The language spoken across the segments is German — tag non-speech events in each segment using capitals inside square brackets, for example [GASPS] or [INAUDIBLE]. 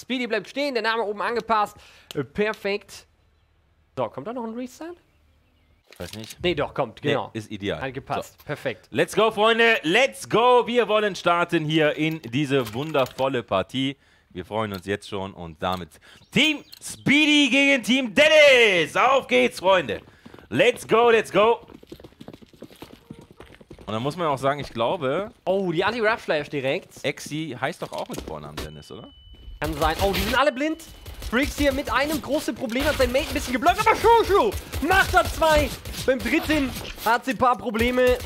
Speedy bleibt stehen, der Name oben angepasst. Äh, perfekt. So, kommt da noch ein Restart? Weiß nicht. Nee, doch, kommt, genau. Nee, ist ideal. Angepasst, So. perfekt. Let's go, Freunde. Let's go. Wir wollen starten hier in diese wundervolle Partie. Wir freuen uns jetzt schon und damit Team Speedy gegen Team Dennis. Auf geht's, Freunde. Let's go, let's go. Und dann muss man auch sagen, ich glaube, Oh, die Anti-Rush-Flash direkt. Exi heißt doch auch mit Vornamen Dennis, oder? Kann sein. Oh, die sind alle blind. Freaks hier mit einem großen Problem, hat sein Mate ein bisschen geblockt, aber Shushu macht da zwei. Beim dritten hat sie ein paar Probleme.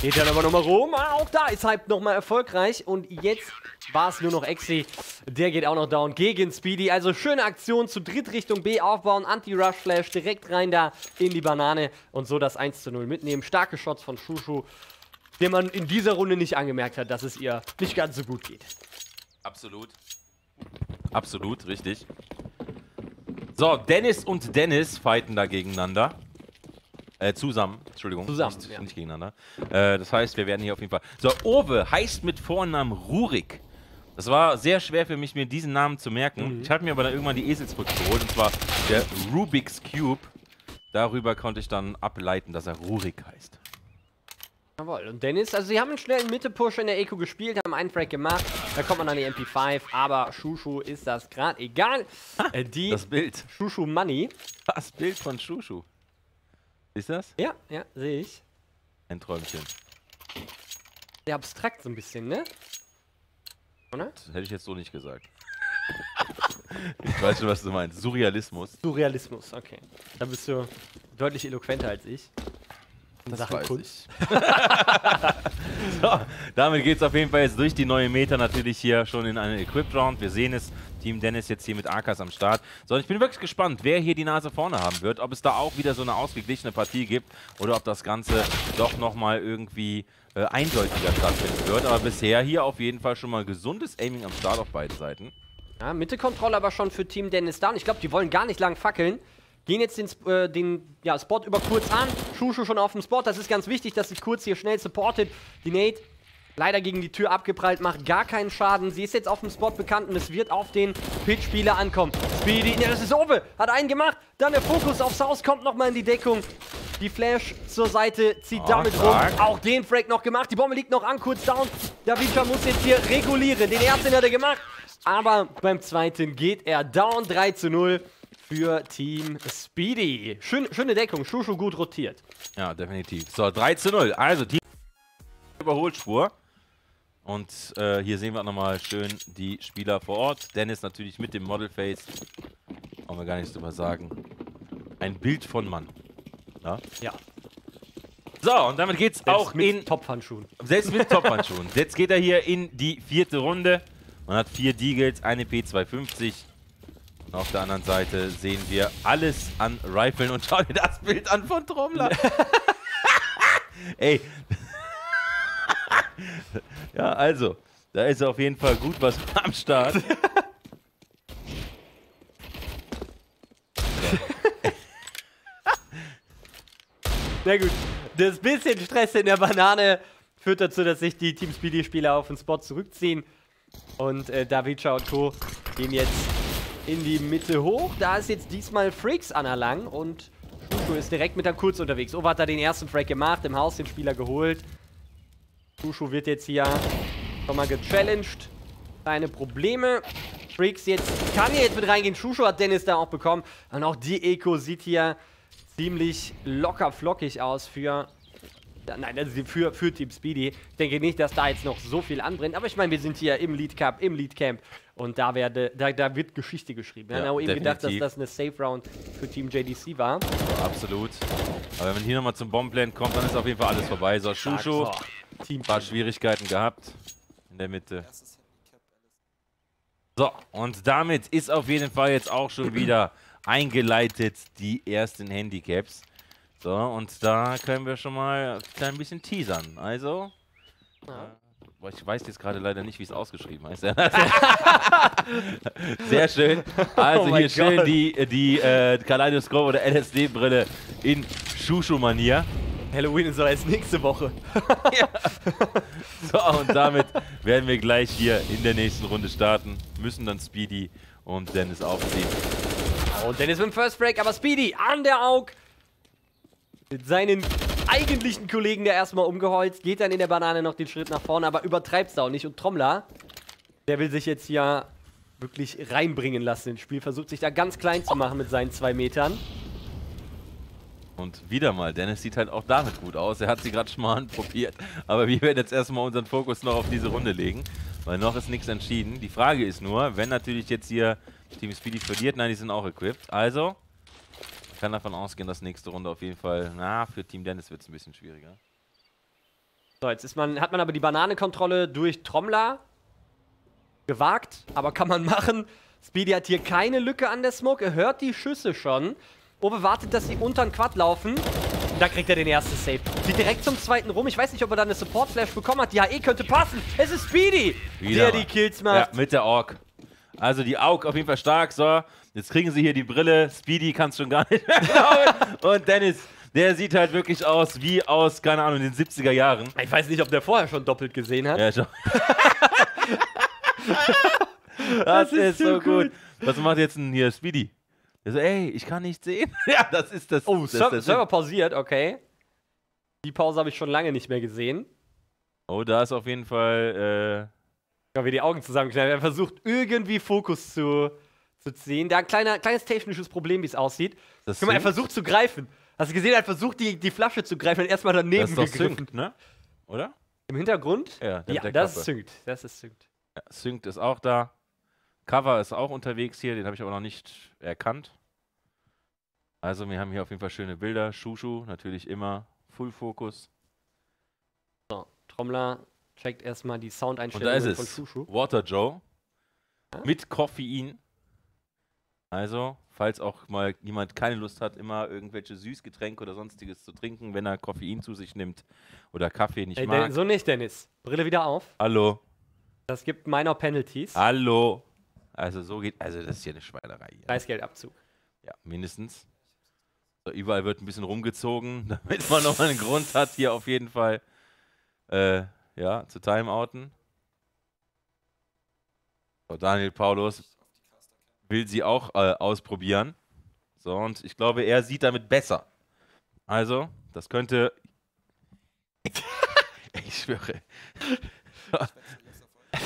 Geht dann aber nochmal rum. Ah, auch da ist Hype nochmal erfolgreich. Und jetzt war es nur noch Exi. Der geht auch noch down gegen Speedy. Also schöne Aktion zu dritt Richtung B aufbauen. Anti-Rush-Flash direkt rein da in die Banane. Und so das 1 zu 0 mitnehmen. Starke Shots von Shushu, der man in dieser Runde nicht angemerkt hat, dass es ihr nicht ganz so gut geht. Absolut. Absolut, richtig. So, Dennis und Dennis fighten da gegeneinander. Äh, zusammen. Entschuldigung. Zusammen, Nicht, ja. nicht gegeneinander. Äh, das heißt, wir werden hier auf jeden Fall. So, Owe heißt mit Vornamen Rurik. Das war sehr schwer für mich, mir diesen Namen zu merken. Mhm. Ich habe mir aber dann irgendwann die Eselsbrücke geholt, und zwar der Rubik's Cube. Darüber konnte ich dann ableiten, dass er Rurik heißt. Jawohl, und Dennis, also sie haben einen schnellen Mitte-Push in der Eco gespielt, haben einen Frag gemacht, da kommt man an die MP5, aber Shushu ist das gerade egal. Äh, die Das Bild. Shushu Money. Das Bild von Shushu. Ist das? Ja, ja, sehe ich. Ein Träumchen. Sehr abstrakt so ein bisschen, ne? Oder? Das hätte ich jetzt so nicht gesagt. [LAUGHS] ich weiß schon, was du meinst. Surrealismus. Surrealismus, okay. Da bist du deutlich eloquenter als ich. In Sachen weiß Kunst. [LAUGHS] So, damit geht es auf jeden Fall jetzt durch die neue Meta natürlich hier schon in einen Equipped Round. Wir sehen es, Team Dennis jetzt hier mit Arkas am Start. So, und ich bin wirklich gespannt, wer hier die Nase vorne haben wird. Ob es da auch wieder so eine ausgeglichene Partie gibt oder ob das Ganze doch nochmal irgendwie äh, eindeutiger stattfinden wird. Aber bisher hier auf jeden Fall schon mal gesundes Aiming am Start auf beiden Seiten. Ja, Mitte-Kontrolle aber schon für Team Dennis down. Ich glaube, die wollen gar nicht lang fackeln. Gehen jetzt den, äh, den ja, Spot über kurz an. Shushu schon auf dem Spot. Das ist ganz wichtig, dass sich kurz hier schnell supportet. Die Nate leider gegen die Tür abgeprallt, macht gar keinen Schaden. Sie ist jetzt auf dem Spot bekannt und es wird auf den Pitch-Spieler ankommen. Speedy, ne, das ist Owe, hat einen gemacht. Dann der Fokus auf South kommt nochmal in die Deckung. Die Flash zur Seite, zieht Oh, damit rum. stark. Auch den Frag noch gemacht. Die Bombe liegt noch an, kurz down. Davicha muss jetzt hier regulieren. Den ersten hat er gemacht. Aber beim zweiten geht er down 3 zu 0 für Team Speedy. Schön, schöne Deckung. Shushu gut rotiert. Ja, definitiv. So, 3 zu 0. Also, Team Überholspur. Und äh, hier sehen wir auch nochmal schön die Spieler vor Ort. Dennis natürlich mit dem Model Face. Brauchen wir gar nichts drüber sagen. Ein Bild von Mann. Ja. Ja. So, und damit geht's auch mit in. Top-Handschuhen. Selbst mit Top-Handschuhen. [LAUGHS] Jetzt geht er hier in die vierte Runde. Man hat vier Deagles, eine P250. Und auf der anderen Seite sehen wir alles an Riffeln. Und schau dir das Bild an von Trommler. [LAUGHS] Ey. [LAUGHS] ja, also. Da ist auf jeden Fall gut was am Start. [LAUGHS] Na gut. Das bisschen Stress in der Banane führt dazu, dass sich die Team Speedy-Spieler auf den Spot zurückziehen. Und äh, Davicha und Co. gehen jetzt in die Mitte hoch. Da ist jetzt diesmal Freaks anerlang und Shushu ist direkt mit der Kurz unterwegs. Ova hat da den ersten Frag gemacht, im Haus den Spieler geholt. Shushu wird jetzt hier schon mal gechallenged. Keine Probleme. Freaks jetzt kann hier jetzt mit reingehen. Shushu hat Dennis da auch bekommen. Und auch die Eco sieht hier ziemlich locker flockig aus für. Ja, Nein, also für, für Team Speedy. Ich denke nicht, dass da jetzt noch so viel anbrennt. Aber ich meine, wir sind hier im Lead Cup, im Lead Camp. Und da, werde, da, da wird Geschichte geschrieben. Wir Ja, haben auch eben gedacht, dass definitiv. das eine Safe Round für Team JDC war. Absolut. Aber wenn man hier nochmal zum Bombplan kommt, dann ist auf jeden Fall alles vorbei. So, Shushu. Ein paar Schwierigkeiten gehabt in der Mitte. So, und damit ist auf jeden Fall jetzt auch schon wieder eingeleitet die ersten Handicaps. So, und da können wir schon mal ein bisschen teasern. Also, Ja. äh, boah, ich weiß jetzt gerade leider nicht, wie es ausgeschrieben heißt. [LAUGHS] Sehr schön. Also Oh hier schön die, die äh, Kaleidoskop oder LSD-Brille in Shushu-Manier. Halloween ist erst nächste Woche. [LAUGHS] So, und damit werden wir gleich hier in der nächsten Runde starten. Müssen dann Speedy und Dennis aufziehen. Und Dennis mit dem First Break, aber Speedy an der Aug mit seinen eigentlichen Kollegen, der erstmal umgeholzt, geht dann in der Banane noch den Schritt nach vorne, aber übertreibt's auch nicht. Und Trommler, der will sich jetzt hier wirklich reinbringen lassen ins Spiel, versucht sich da ganz klein zu machen mit seinen zwei Metern. Und wieder mal, Dennis sieht halt auch damit gut aus. Er hat sie gerade schon mal [LAUGHS] anprobiert. Aber wir werden jetzt erstmal unseren Fokus noch auf diese Runde legen, weil noch ist nichts entschieden. Die Frage ist nur, wenn natürlich jetzt hier Team Speedy verliert, nein, die sind auch equipped. Also, kann davon ausgehen, dass nächste Runde auf jeden Fall, na, für Team Dennis wird es ein bisschen schwieriger. So, jetzt ist man, hat man aber die Bananenkontrolle durch Trommler gewagt, aber kann man machen. Speedy hat hier keine Lücke an der Smoke, er hört die Schüsse schon. Obe wartet, dass sie unter den Quad laufen. Da kriegt er den ersten Save. Geht direkt zum zweiten rum. Ich weiß nicht, ob er da eine Support-Flash bekommen hat. Die HE könnte passen. Es ist Speedy, Wieder der mal. die Kills Ja, macht. mit der Ork. Also die Aug auf jeden Fall stark. So, jetzt kriegen sie hier die Brille. Speedy kann es schon gar nicht mehr [LAUGHS] glauben. Und Dennis, der sieht halt wirklich aus wie aus, keine Ahnung, den 70er Jahren. Ich weiß nicht, ob der vorher schon doppelt gesehen hat. Ja, schon. [LAUGHS] das, ist ist, so so gut. Was macht jetzt denn hier Speedy? Der so, ey, ich kann nicht sehen. [LAUGHS] ja, das ist das. Oh, das, Ser das Server pausiert, okay. Die Pause habe ich schon lange nicht mehr gesehen. Oh, da ist auf jeden Fall. Ja, wie die Augen zusammenknallen. Er versucht irgendwie Fokus zu, zu ziehen. Da ein kleiner, kleines technisches Problem, wie es aussieht. Das Guck mal, er versucht zu greifen. Hast du gesehen, er hat versucht, die, die Flasche zu greifen und erstmal daneben Das ist doch gegriffen. Sync, ne? Oder? Im Hintergrund? Ja, der Ja, der das ist synkt. Das ist synkt. Ja, Sync ist auch da. Cover ist auch unterwegs hier, den habe ich aber noch nicht erkannt. Also, wir haben hier auf jeden Fall schöne Bilder. Shushu, natürlich immer Full Fokus. So, Trommler checkt erstmal die Soundeinstellungen von. Shushu. Water Joe. Mit Koffein. Also, falls auch mal jemand keine Lust hat, immer irgendwelche Süßgetränke oder sonstiges zu trinken, wenn er Koffein zu sich nimmt oder Kaffee nicht Ey, mag. So nicht, Dennis. Brille wieder auf. Hallo, Das gibt Minor Penalties. hallo. Also so geht, also das ist hier eine Schweinerei. Hier. Preisgeldabzug. Ja, mindestens. So, überall wird ein bisschen rumgezogen, [LAUGHS] damit man noch einen Grund hat, hier auf jeden Fall äh, ja, zu timeouten. So, Daniel Paulus will sie auch äh, ausprobieren. So, und ich glaube, er sieht damit besser. Also, das könnte. [LAUGHS] ich schwöre.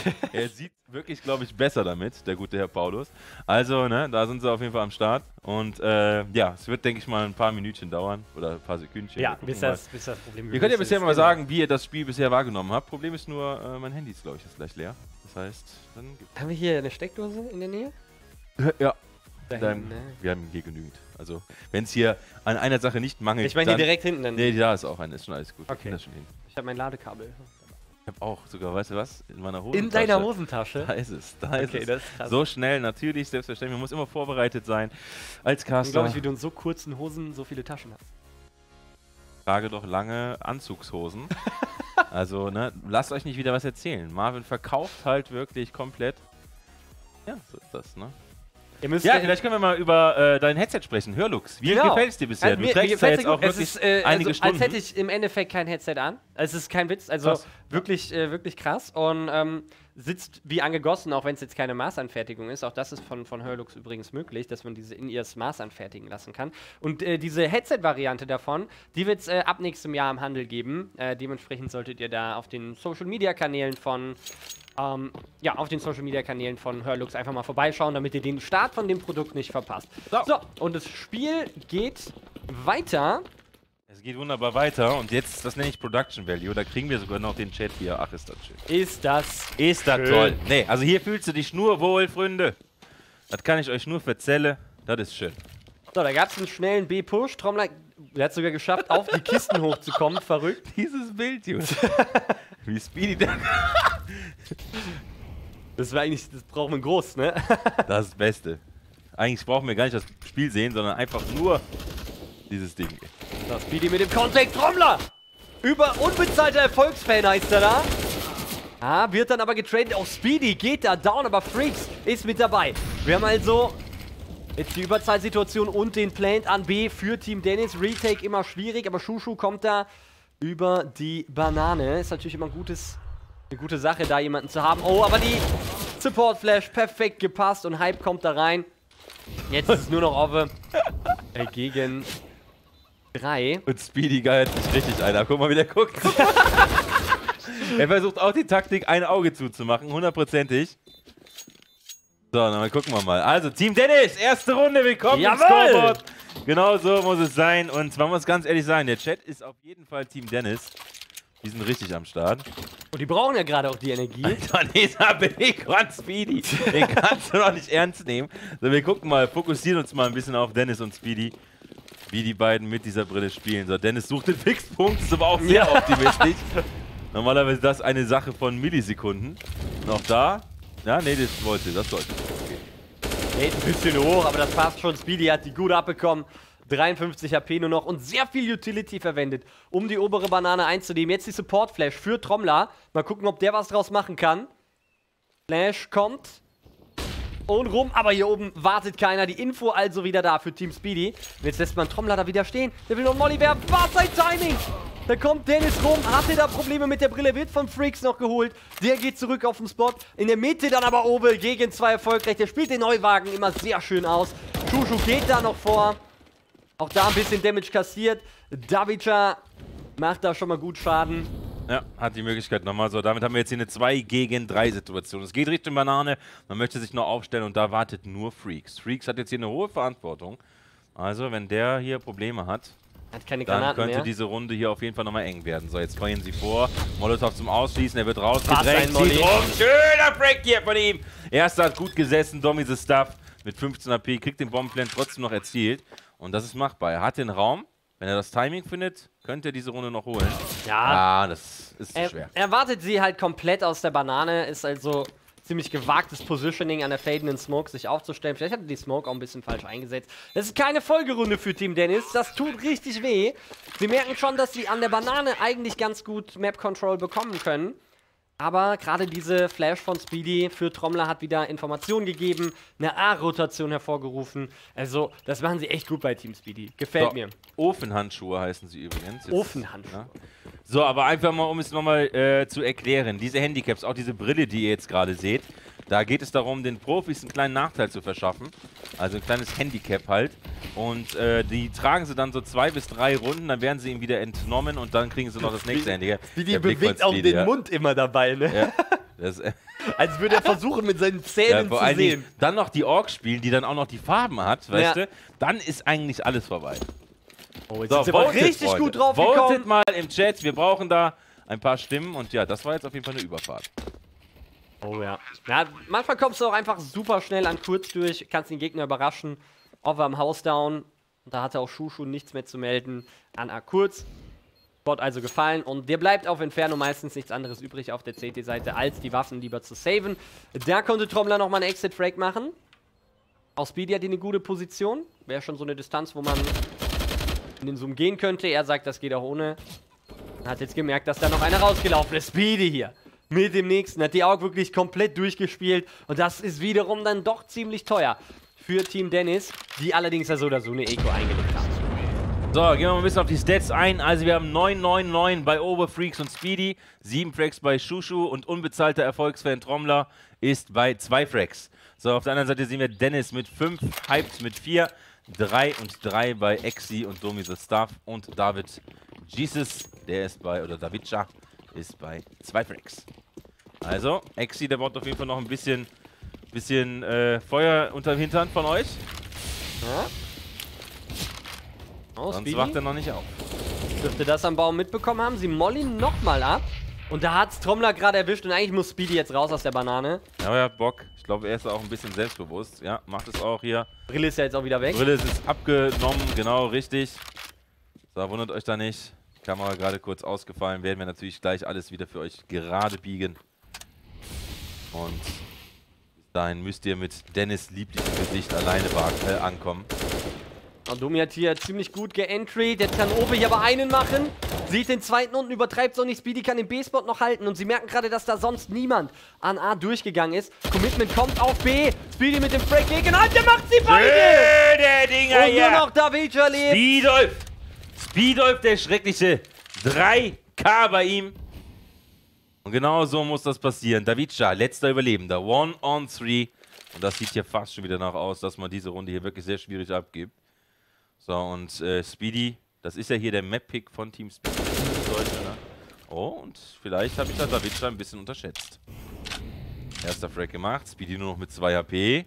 [LAUGHS] er sieht wirklich, glaube ich, besser damit, der gute Herr Paulus. Also, ne, da sind sie auf jeden Fall am Start. Und äh, ja, es wird, denke ich mal, ein paar Minütchen dauern oder ein paar Sekündchen. Ja, bis das, bis das Problem Ihr könnt ja bisher mal Genau. sagen, wie ihr das Spiel bisher wahrgenommen habt. Problem ist nur, äh, mein Handy ist, glaube ich, jetzt gleich leer. Das heißt, dann gibt Haben wir hier eine Steckdose in der Nähe? Ja, Da dann, ne? wir haben hier genügend. Also, wenn es hier an einer Sache nicht mangelt, Ich meine hier direkt hinten. Dann Nee, da ist auch eine, ist schon alles gut. Okay. hin. Ich habe mein Ladekabel. Ich habe auch sogar, weißt du was, in meiner Hosentasche. In deiner Hosentasche? Da ist es, da ist Okay, es. das ist krass. So schnell, natürlich, selbstverständlich. Man muss immer vorbereitet sein. Als Caster Unglaublich, wie du in so kurzen Hosen so viele Taschen hast. trage doch lange Anzugshosen. [LAUGHS] also, ne, lasst euch nicht wieder was erzählen. Marvin verkauft halt wirklich komplett. Ja, so ist das, ne? Müsst Ja, vielleicht können wir mal über äh, dein Headset sprechen. Hörlux. Wie Genau. gefällt es dir bisher? Also du mir- mir trägst gefällt's jetzt auch. Es wirklich ist, äh, einige also, Stunden. Als hätte ich im Endeffekt kein Headset an. Es ist kein Witz, also Krass. wirklich, äh, wirklich krass. Und ähm, sitzt wie angegossen, auch wenn es jetzt keine Maßanfertigung ist. Auch das ist von, von Hörlux übrigens möglich, dass man diese in ihrs Maß anfertigen lassen kann. Und äh, diese Headset-Variante davon, die wird es äh, ab nächstem Jahr im Handel geben. Äh, dementsprechend solltet ihr da auf den Social-Media-Kanälen von ähm, ja, auf den Social Media Kanälen von Hörlux einfach mal vorbeischauen, damit ihr den Start von dem Produkt nicht verpasst. So. so und das Spiel geht weiter. Es geht wunderbar weiter und jetzt, das nenne ich Production Value. Da kriegen wir sogar noch den Chat hier. Ach, ist das schön. Ist das. Ist das Schön. toll. Nee, also hier fühlst du dich nur wohl, Freunde. Das kann ich euch nur verzellen. Das ist schön. So, da gab es einen schnellen B-Push. Trommler, der hat sogar geschafft, auf die Kisten hochzukommen. [LAUGHS] Verrückt. Dieses Bild, Junge. [LAUGHS] Wie Speedy der. Das war eigentlich, das brauchen wir groß, ne? Das [LAUGHS] ist das Beste. Eigentlich brauchen wir gar nicht das Spiel sehen, sondern einfach nur dieses Ding. So, Speedy mit dem Contact. Trommler! Über unbezahlter Erfolgsfan heißt er da. Ah, wird dann aber getradet. Auch Speedy geht da down, aber Freaks ist mit dabei. Wir haben also Jetzt die Überzahlsituation und den Plant an B für Team Dennis. Retake immer schwierig, aber Shushu kommt da über die Banane. Ist natürlich immer ein gutes, eine gute Sache, da jemanden zu haben. Oh, aber die Support Flash perfekt gepasst und Hype kommt da rein. Jetzt ist es nur noch Ove äh, gegen drei. Und Speedy geiert sich richtig einer. Guck mal, wie der guckt. [LAUGHS] er versucht auch die Taktik, ein Auge zuzumachen, hundertprozentig. So, dann gucken wir mal. Also, Team Dennis, erste Runde, willkommen Jawohl! im Scoreboard. Genau so muss es sein. Und man muss ganz ehrlich sagen, der Chat ist auf jeden Fall Team Dennis. Die sind richtig am Start. Und die brauchen ja gerade auch die Energie. Alter, dieser Bacon Speedy. Den kannst du doch nicht ernst nehmen. So, wir gucken mal, fokussieren uns mal ein bisschen auf Dennis und Speedy, wie die beiden mit dieser Brille spielen. So, Dennis sucht den Fixpunkt, ist aber auch sehr Ja. optimistisch. Normalerweise ist das eine Sache von Millisekunden. Noch da. Ja, nee, das wollte, das sollte. Geht ein bisschen hoch, aber das passt schon. Speedy hat die gut abbekommen. 53 HP nur noch und sehr viel Utility verwendet, um die obere Banane einzunehmen. Jetzt die Support Flash für Trommler. Mal gucken, ob der was draus machen kann. Flash kommt. Und rum, aber hier oben wartet keiner. Die Info also wieder da für Team Speedy. Und jetzt lässt man Trommler da wieder stehen. Der will noch Molly werfen. Was sein Timing? Da kommt Dennis rum, hatte da Probleme mit der Brille, wird von Freaks noch geholt. Der geht zurück auf den Spot. In der Mitte dann aber Obel gegen zwei erfolgreich. Der spielt den Neuwagen immer sehr schön aus. Shushu geht da noch vor. Auch da ein bisschen Damage kassiert. Davica macht da schon mal gut Schaden. Ja, hat die Möglichkeit nochmal. So, damit haben wir jetzt hier eine 2 gegen 3 Situation. Es geht Richtung Banane. Man möchte sich noch aufstellen und da wartet nur Freaks. Freaks hat jetzt hier eine hohe Verantwortung. Also, wenn der hier Probleme hat, Hat keine dann Granaten könnte mehr. diese Runde hier auf jeden Fall nochmal eng werden. So, jetzt fallen sie vor. Molotov zum Ausschließen, er wird rausgedrängt. Zieht rum. Schöner Break hier von ihm. Erster hat gut gesessen, the Stuff mit 15 AP, kriegt den Bombenplan trotzdem noch erzielt. Und das ist machbar. Er hat den Raum. Wenn er das Timing findet, könnte er diese Runde noch holen. ja, Ah, das ist zu er, schwer. er wartet sie halt komplett aus der Banane. Ist also ziemlich gewagtes Positioning an der fadenden Smoke sich aufzustellen. Vielleicht hat er die Smoke auch ein bisschen falsch eingesetzt. Das ist keine Folgerunde für Team Dennis. Das tut richtig weh. Sie merken schon, dass sie an der Banane eigentlich ganz gut Map Control bekommen können. Aber gerade diese Flash von Speedy für Trommler hat wieder Informationen gegeben, eine A-Rotation hervorgerufen. Also, das machen sie echt gut bei Team Speedy. Gefällt So, mir. Ofenhandschuhe heißen sie übrigens. Jetzt- Ofenhandschuhe. Ja. So, aber einfach mal, um es nochmal äh, zu erklären. Diese Handicaps, auch diese Brille, die ihr jetzt gerade seht, da geht es darum, den Profis einen kleinen Nachteil zu verschaffen. Also ein kleines Handicap halt. Und äh, die tragen sie dann so zwei bis drei Runden, dann werden sie ihm wieder entnommen und dann kriegen sie noch das nächste Handicap. Der Blick bewegt auch den ja. Mund immer dabei, ne? Ja. [LAUGHS] Das, äh, Als würde er versuchen, mit seinen ja, Zähnen vor zu sehen. Dann noch die Orks spielen, die dann auch noch die Farben hat, weißt Ja. du? Dann ist eigentlich alles vorbei. Oh, jetzt So, sind votet, richtig Freunde. gut drauf Votet gekommen. mal im Chat, wir brauchen da ein paar Stimmen und ja, das war jetzt auf jeden Fall eine Überfahrt. Oh ja. ja. Manchmal kommst du auch einfach super schnell an kurz durch, kannst den Gegner überraschen. Over am Haus down. Und da hatte auch Shushu nichts mehr zu melden an A kurz. Bot also gefallen und dir bleibt auf Inferno meistens nichts anderes übrig auf der CT-Seite, als die Waffen lieber zu saven. Da konnte Trommler nochmal einen Exit-Frag machen. Auch Speedy hat hier eine gute Position. Wäre schon so eine Distanz, wo man in den Zoom gehen könnte. Er sagt, das geht auch ohne. Hat jetzt gemerkt, dass da noch einer rausgelaufen ist. Speedy hier. Mit dem nächsten. Hat die Aug wirklich komplett durchgespielt. Und das ist wiederum dann doch ziemlich teuer. Für Team Dennis, die allerdings ja so oder so eine Eco eingelegt haben. So, gehen wir mal ein bisschen auf die Stats ein. Also wir haben 999 bei Oberfreaks und Speedy, 7 Fracks bei Shushu und unbezahlter Erfolgsfan Trommler ist bei 2 Fracks. So, auf der anderen Seite sehen wir Dennis mit 5, Hyped mit 4, 3 und 3 bei Exi und Domi the Stuff und David Jesus, der ist bei, oder Davidja, ist bei 2 Fracks. Also, Exi, der braucht auf jeden Fall noch ein bisschen, bisschen äh, Feuer unter dem Hintern von euch, Ja? Oh, sonst Speedy wacht er noch nicht auf. dürfte das am Baum mitbekommen haben. Sie mollen nochmal ab. Und da hat's Trommler gerade erwischt und eigentlich muss Speedy jetzt raus aus der Banane. Ja, aber er hat Bock. Ich glaube, er ist auch ein bisschen selbstbewusst. Ja, macht es auch hier. Brille ist ja jetzt auch wieder weg. Brille ist abgenommen, genau, richtig. So, wundert euch da nicht. Kamera gerade kurz ausgefallen. Werden wir natürlich gleich alles wieder für euch gerade biegen. Und bis dahin müsst ihr mit Dennis lieblichem Gesicht alleine äh, ankommen. Und Domi hat hier ziemlich gut geentryt. Jetzt kann Obe hier aber einen machen. Sieht den zweiten unten, übertreibt so nicht. Speedy kann den B-Spot noch halten. Und sie merken gerade, dass da sonst niemand an A durchgegangen ist. Commitment kommt auf B. Speedy mit dem Frag gegen Und der macht sie beide! Der Dinger Und nur noch Davicha lebt. Speedolf. Speedolf, der schreckliche. 3K bei ihm. Und genau so muss das passieren. Davidscha, letzter Überlebender. One on three. Und das sieht hier fast schon wieder nach aus, dass man diese Runde hier wirklich sehr schwierig abgibt. So, und äh, Speedy, das ist ja hier der Map-Pick von Team Speedy. Ne? Oh, und vielleicht habe ich da Davidscha ein bisschen unterschätzt. Erster Frag gemacht. Speedy nur noch mit 2 HP.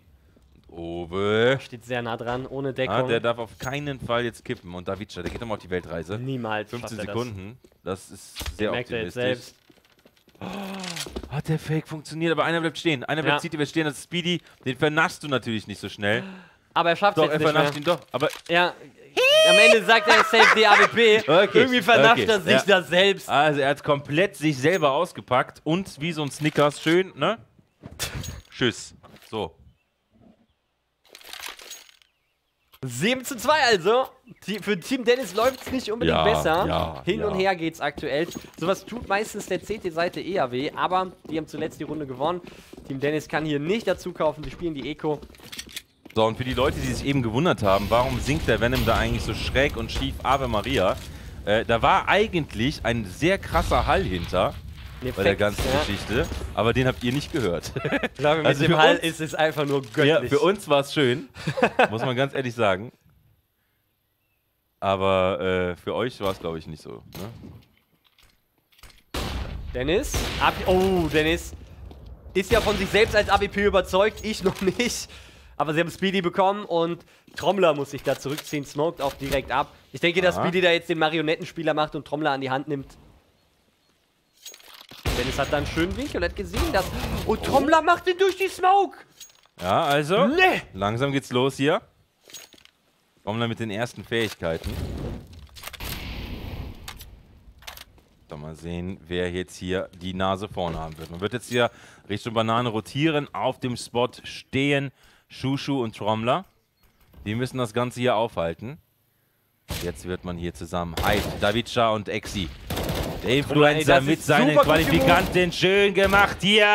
Owe. Steht sehr nah dran, ohne Deckung. Ah, der darf auf keinen Fall jetzt kippen. Und Davidscha, der geht nochmal auf die Weltreise. Niemals. 15 schafft er Sekunden. Das, ist Das. sehr Merkt er jetzt optimistisch. selbst. Hat der Fake funktioniert, aber einer bleibt stehen. Einer bleibt Ja. zieht, der bleibt stehen. Das ist Speedy, den vernaschst du natürlich nicht so schnell. Aber er schafft Doch, es er jetzt nicht vernascht ihn doch. Aber Ja, am Ende sagt er Safe die AWP. Okay, Irgendwie vernascht okay, er sich ja. das selbst. also er hat komplett sich selber ausgepackt und wie so ein Snickers schön, ne? Tschüss. So. 7 zu 2 also. Für Team Dennis läuft es nicht unbedingt Ja, besser. ja, Hin ja. und her geht's aktuell. Sowas tut meistens der CT-Seite eher weh, aber die haben zuletzt die Runde gewonnen. Team Dennis kann hier nicht dazu kaufen, die spielen die Eco. So, und für die Leute, die sich eben gewundert haben, warum singt der Venom da eigentlich so schräg und schief Ave Maria? Äh, da war eigentlich ein sehr krasser Hall hinter Ein bei der Effekt, ganzen ja. Geschichte, aber den habt ihr nicht gehört. Ich glaube, mit Also dem für Hall uns- ist es einfach nur Ja, göttlich. für uns war es schön, [LAUGHS] muss man ganz ehrlich sagen. Aber äh, für euch war es, glaube ich, nicht so. Ne? Dennis? Ab oh, Dennis ist ja von sich selbst als AWP überzeugt, ich noch nicht. Aber sie haben Speedy bekommen und Trommler muss sich da zurückziehen, smoked auch direkt ab. Ich denke, dass Aha. Speedy da jetzt den Marionettenspieler macht und Trommler an die Hand nimmt. Dennis hat da einen schönen Winkel und hat gesehen, dass... Oh, Trommler macht ihn durch die Smoke! Ja, also, Nee! langsam geht's los hier. Wir mit den ersten Fähigkeiten. So, mal sehen, wer jetzt hier die Nase vorne haben wird. Man wird jetzt hier Richtung Banane rotieren, auf dem Spot stehen Shushu und Trommler. Die müssen das Ganze hier aufhalten. Jetzt wird man hier zusammen. Hyde, Davidscha und Exi. Der Influencer das mit seinen Qualifikanten. Schön gemacht hier.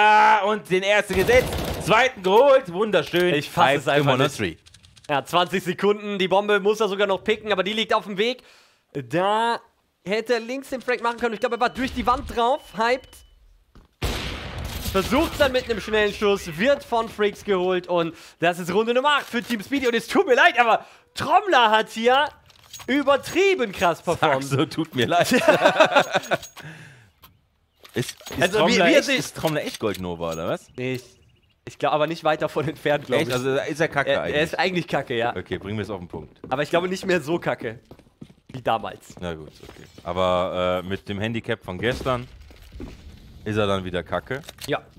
Und den ersten gesetzt. Zweiten geholt. Wunderschön. Ich fass Hyde es einfach im 103. nicht. Ja, 20 Sekunden, die Bombe muss er sogar noch picken, aber die liegt auf dem Weg. Da hätte er links den Frank machen können. Ich glaube, er war durch die Wand drauf, hyped. Versucht dann mit einem schnellen Schuss, wird von Freaks geholt und das ist Runde Nummer 8 für Team Speedy. Und es tut mir leid, aber Trommler hat hier übertrieben krass performt. so, tut mir leid. [LAUGHS] ist, ist, Also, wie- Trommler wie er echt, ist Trommler echt Goldnova, oder was? Ich, ich glaube aber nicht weit davon entfernt, glaube ich. Also ist er kacke er, er eigentlich. ist eigentlich kacke, ja. Okay, bringen wir es auf den Punkt. Aber ich glaube nicht mehr so kacke wie damals. Na gut, okay. Aber äh, mit dem Handicap von gestern ist er dann wieder kacke. Ja. [LAUGHS]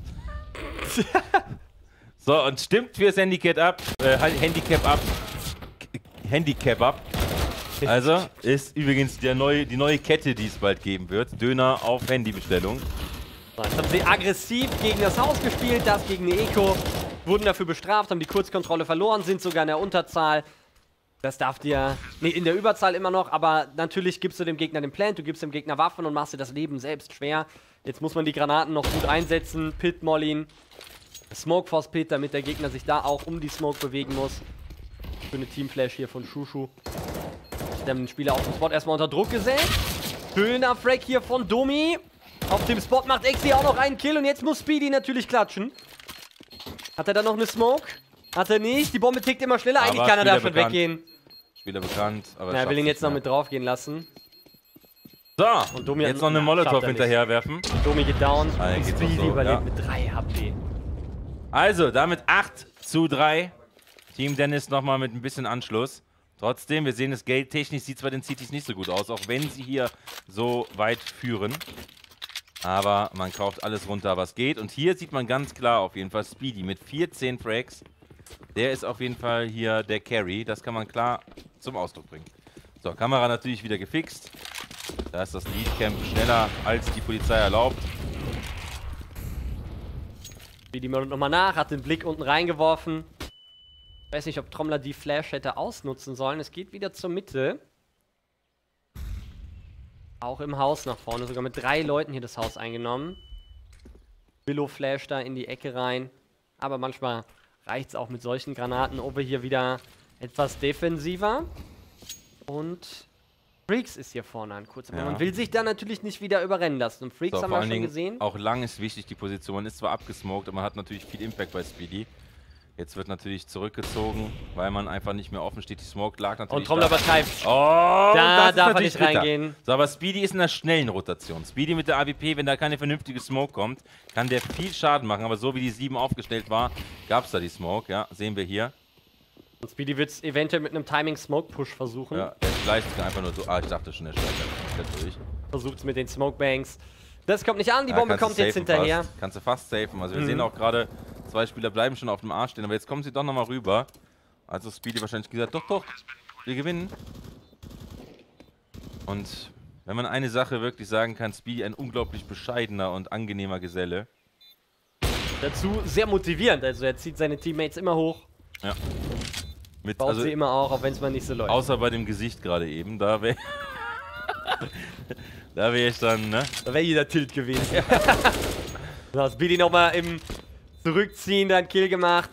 So, und stimmt fürs Handicap ab. Äh, Handicap ab. Handicap ab. Also ist übrigens neue, die neue Kette, die es bald geben wird. Döner auf Handybestellung. Jetzt haben sie aggressiv gegen das Haus gespielt, das gegen eine Eco. Wurden dafür bestraft, haben die Kurzkontrolle verloren, sind sogar in der Unterzahl. Das darf dir. Nee, in der Überzahl immer noch, aber natürlich gibst du dem Gegner den Plant, du gibst dem Gegner Waffen und machst dir das Leben selbst schwer. Jetzt muss man die Granaten noch gut einsetzen. Pit Mollin. Smoke Force Pit, damit der Gegner sich da auch um die Smoke bewegen muss. Schöne Teamflash hier von Shushu. Der den Spieler auf dem Spot erstmal unter Druck gesetzt. Schöner Frag hier von Domi. Auf dem Spot macht Exi auch noch einen Kill und jetzt muss Speedy natürlich klatschen. Hat er da noch eine Smoke? Hat er nicht. Die Bombe tickt immer schneller. Eigentlich Aber kann er da schon bekannt. weggehen. Spieler bekannt, aber Na, er will ihn jetzt noch mit draufgehen lassen. So, Und Domi hat- jetzt noch eine Na, Molotow schafft er nicht. hinterher werfen. Domi geht down. Ah, und Speedy so, überlebt ja. mit 3 HP. Also, damit 8 zu 3. Team Dennis nochmal mit ein bisschen Anschluss. Trotzdem, wir sehen es geldtechnisch sieht es bei den Cities nicht so gut aus, auch wenn sie hier so weit führen. Aber man kauft alles runter, was geht. Und hier sieht man ganz klar auf jeden Fall Speedy mit 14 Frags. Der ist auf jeden Fall hier der Carry. Das kann man klar zum Ausdruck bringen. So, Kamera natürlich wieder gefixt. Da ist das Leadcamp schneller als die Polizei erlaubt. Speedy macht nochmal nach, hat den Blick unten reingeworfen. Ich weiß nicht, ob Trommler die Flash hätte ausnutzen sollen. Es geht wieder zur Mitte. Auch im Haus nach vorne, sogar mit drei Leuten hier das Haus eingenommen. Willow Flash da in die Ecke rein. Aber manchmal reicht es auch mit solchen Granaten. Over hier wieder etwas defensiver. Und Freaks ist hier vorne an kurz. Ja. Man will sich da natürlich nicht wieder überrennen lassen. Und Freaks so, haben wir schon gesehen. Auch lang ist wichtig die Position. Man ist zwar abgesmoked, aber man hat natürlich viel Impact bei Speedy. Jetzt wird natürlich zurückgezogen, weil man einfach nicht mehr offen steht. Die Smoke lag natürlich. Und Trommler übertreibt. Oh, da darf er nicht reingehen. So, aber Speedy ist in der schnellen Rotation. Speedy mit der AWP, wenn da keine vernünftige Smoke kommt, kann der viel Schaden machen. Aber so wie die 7 aufgestellt war, gab es da die Smoke. Ja, sehen wir hier. Und Speedy wird es eventuell mit einem Timing-Smoke-Push versuchen. Ja, er schleicht einfach nur so. Ah, ich dachte schon, er schleicht durch. Versucht es mit den Smoke-Banks. Das kommt nicht an, die Bombe kommt jetzt hinterher. Fast. Kannst du fast safen. Also wir mhm. sehen auch gerade, zwei Spieler bleiben schon auf dem Arsch stehen, aber jetzt kommen sie doch nochmal rüber. Also Speedy wahrscheinlich gesagt, doch, doch, wir gewinnen. Und wenn man eine Sache wirklich sagen kann, Speedy ein unglaublich bescheidener und angenehmer Geselle. Dazu sehr motivierend, also er zieht seine Teammates immer hoch. Ja. Mit, Baut also, sie immer auch, auch wenn es mal nicht so läuft. Außer bei dem Gesicht gerade eben, da wäre [LAUGHS] da wäre ich dann, ne? Da wäre jeder Tilt gewesen. so, Speedy nochmal im Zurückziehen dann Kill gemacht.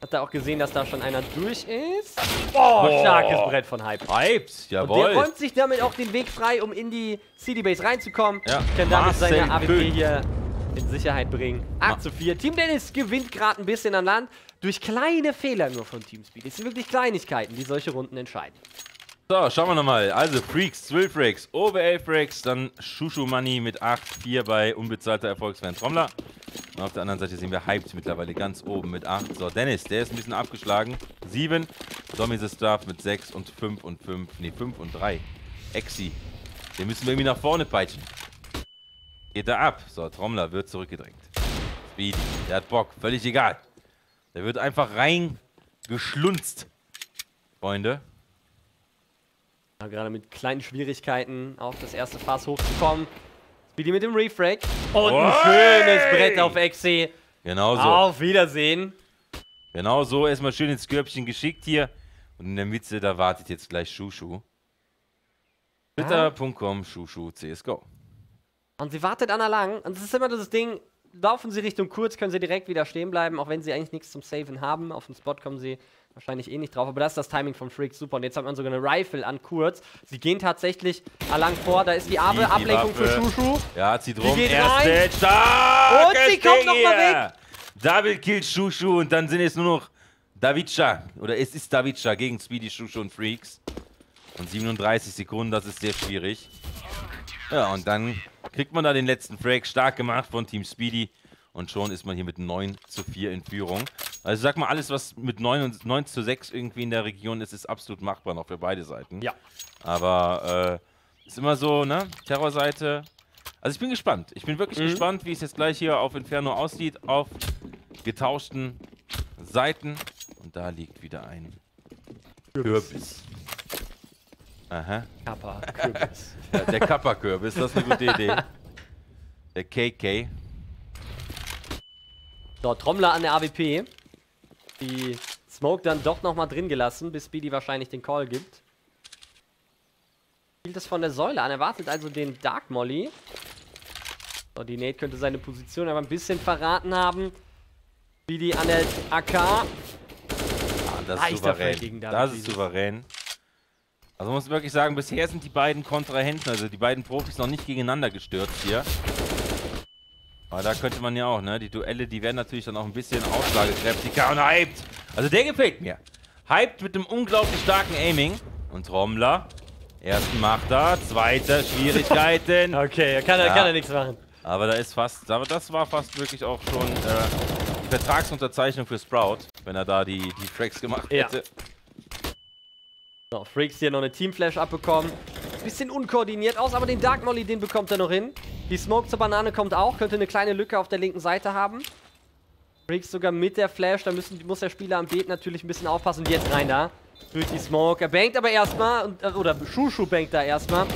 Hat er auch gesehen, dass da schon einer durch ist. Oh, Boah. starkes Brett von Hype. Hyped, jawohl. Und der räumt sich damit auch den Weg frei, um in die CD-Base reinzukommen. Ja. Kann damit seine AWP hier in Sicherheit bringen. 8 zu 4. Team Dennis gewinnt gerade ein bisschen an Land. Durch kleine Fehler nur von Teamspeed. Es sind wirklich Kleinigkeiten, die solche Runden entscheiden. So, schauen wir nochmal. Also Freaks, 12 Freaks, over 11 Freaks, dann Shushu Money mit 8, 4 bei unbezahlter Erfolgsfan Trommler. Und auf der anderen Seite sehen wir Hyped mittlerweile ganz oben mit 8. So, Dennis, der ist ein bisschen abgeschlagen. 7. Domi the Staff mit 6 und 5 und 5. Ne, 5 und 3. Exi. Den müssen wir irgendwie nach vorne peitschen. Geht er ab. So, Trommler wird zurückgedrängt. Speedy, der hat Bock. Völlig egal. Der wird einfach reingeschlunzt. Freunde. Gerade mit kleinen Schwierigkeiten auf das erste Fass hochzukommen. Speedy mit dem Refrag. Und ein schönes Brett auf Exe. Genau so. Auf Wiedersehen. Genau so. Erstmal schön ins Körbchen geschickt hier. Und in der Mitte, da wartet jetzt gleich Shushu. Twitter.com, Shushu, CSGO. Und sie wartet an der Lang. Und das ist immer das Ding, laufen sie Richtung kurz, können sie direkt wieder stehen bleiben, auch wenn sie eigentlich nichts zum Saven haben. Auf den Spot kommen sie wahrscheinlich eh nicht drauf, aber das ist das Timing von Freaks super. Und jetzt hat man sogar eine Rifle an kurz. Sie gehen tatsächlich lang vor, da ist die die, Ablenkung die für Shushu. Ja, zieht rum. Die geht Erste Stark und sie kommt nochmal weg. Double Kill Shushu und dann sind es nur noch Davidscha. Oder es ist Davidscha gegen Speedy Shushu und Freaks. Und 37 Sekunden, das ist sehr schwierig. Ja, und dann kriegt man da den letzten Frag stark gemacht von Team Speedy. Und schon ist man hier mit 9 zu 4 in Führung. Also sag mal, alles, was mit 9, und 9 zu 6 irgendwie in der Region ist, ist absolut machbar noch für beide Seiten. Ja. Aber äh, ist immer so, ne? Terrorseite. Also ich bin gespannt. Ich bin wirklich mhm. gespannt, wie es jetzt gleich hier auf Inferno aussieht, auf getauschten Seiten. Und da liegt wieder ein Kürbis. Aha. Kappa-Kürbis. Der Kappa-Kürbis, das ist eine gute Idee. [LAUGHS] Der KK. So, Trommler an der AWP. Die Smoke dann doch nochmal drin gelassen, bis Speedy wahrscheinlich den Call gibt. Spielt das von der Säule an. Er wartet also den Dark Molly. So, die Nate könnte seine Position aber ein bisschen verraten haben. Speedy an der AK. Ah, das ist souverän. Das ist souverän. Also man muss wirklich sagen, bisher sind die beiden Kontrahenten, also die beiden Profis noch nicht gegeneinander gestürzt hier. Aber da könnte man ja auch, ne? Die Duelle, die werden natürlich dann auch ein bisschen aussagekräftiger und hyped. Also der gefällt mir. Hyped mit einem unglaublich starken Aiming. Und Trommler. Ersten macht er, zweiter Schwierigkeiten. [LAUGHS] okay, kann, ja. kann er nichts machen. Aber da ist fast, aber das war fast wirklich auch schon äh, die Vertragsunterzeichnung für Sprout, wenn er da die, die Tracks gemacht hätte. Ja. So, Freaks hier noch eine Teamflash abbekommen. Bisschen unkoordiniert aus, aber den Dark Molly, den bekommt er noch hin. Die Smoke zur Banane kommt auch, könnte eine kleine Lücke auf der linken Seite haben. Freaks sogar mit der Flash, da müssen, muss der Spieler am Beet natürlich ein bisschen aufpassen. Und jetzt rein da, durch die Smoke. Er bankt aber erstmal, äh, oder Shushu bankt da erstmal.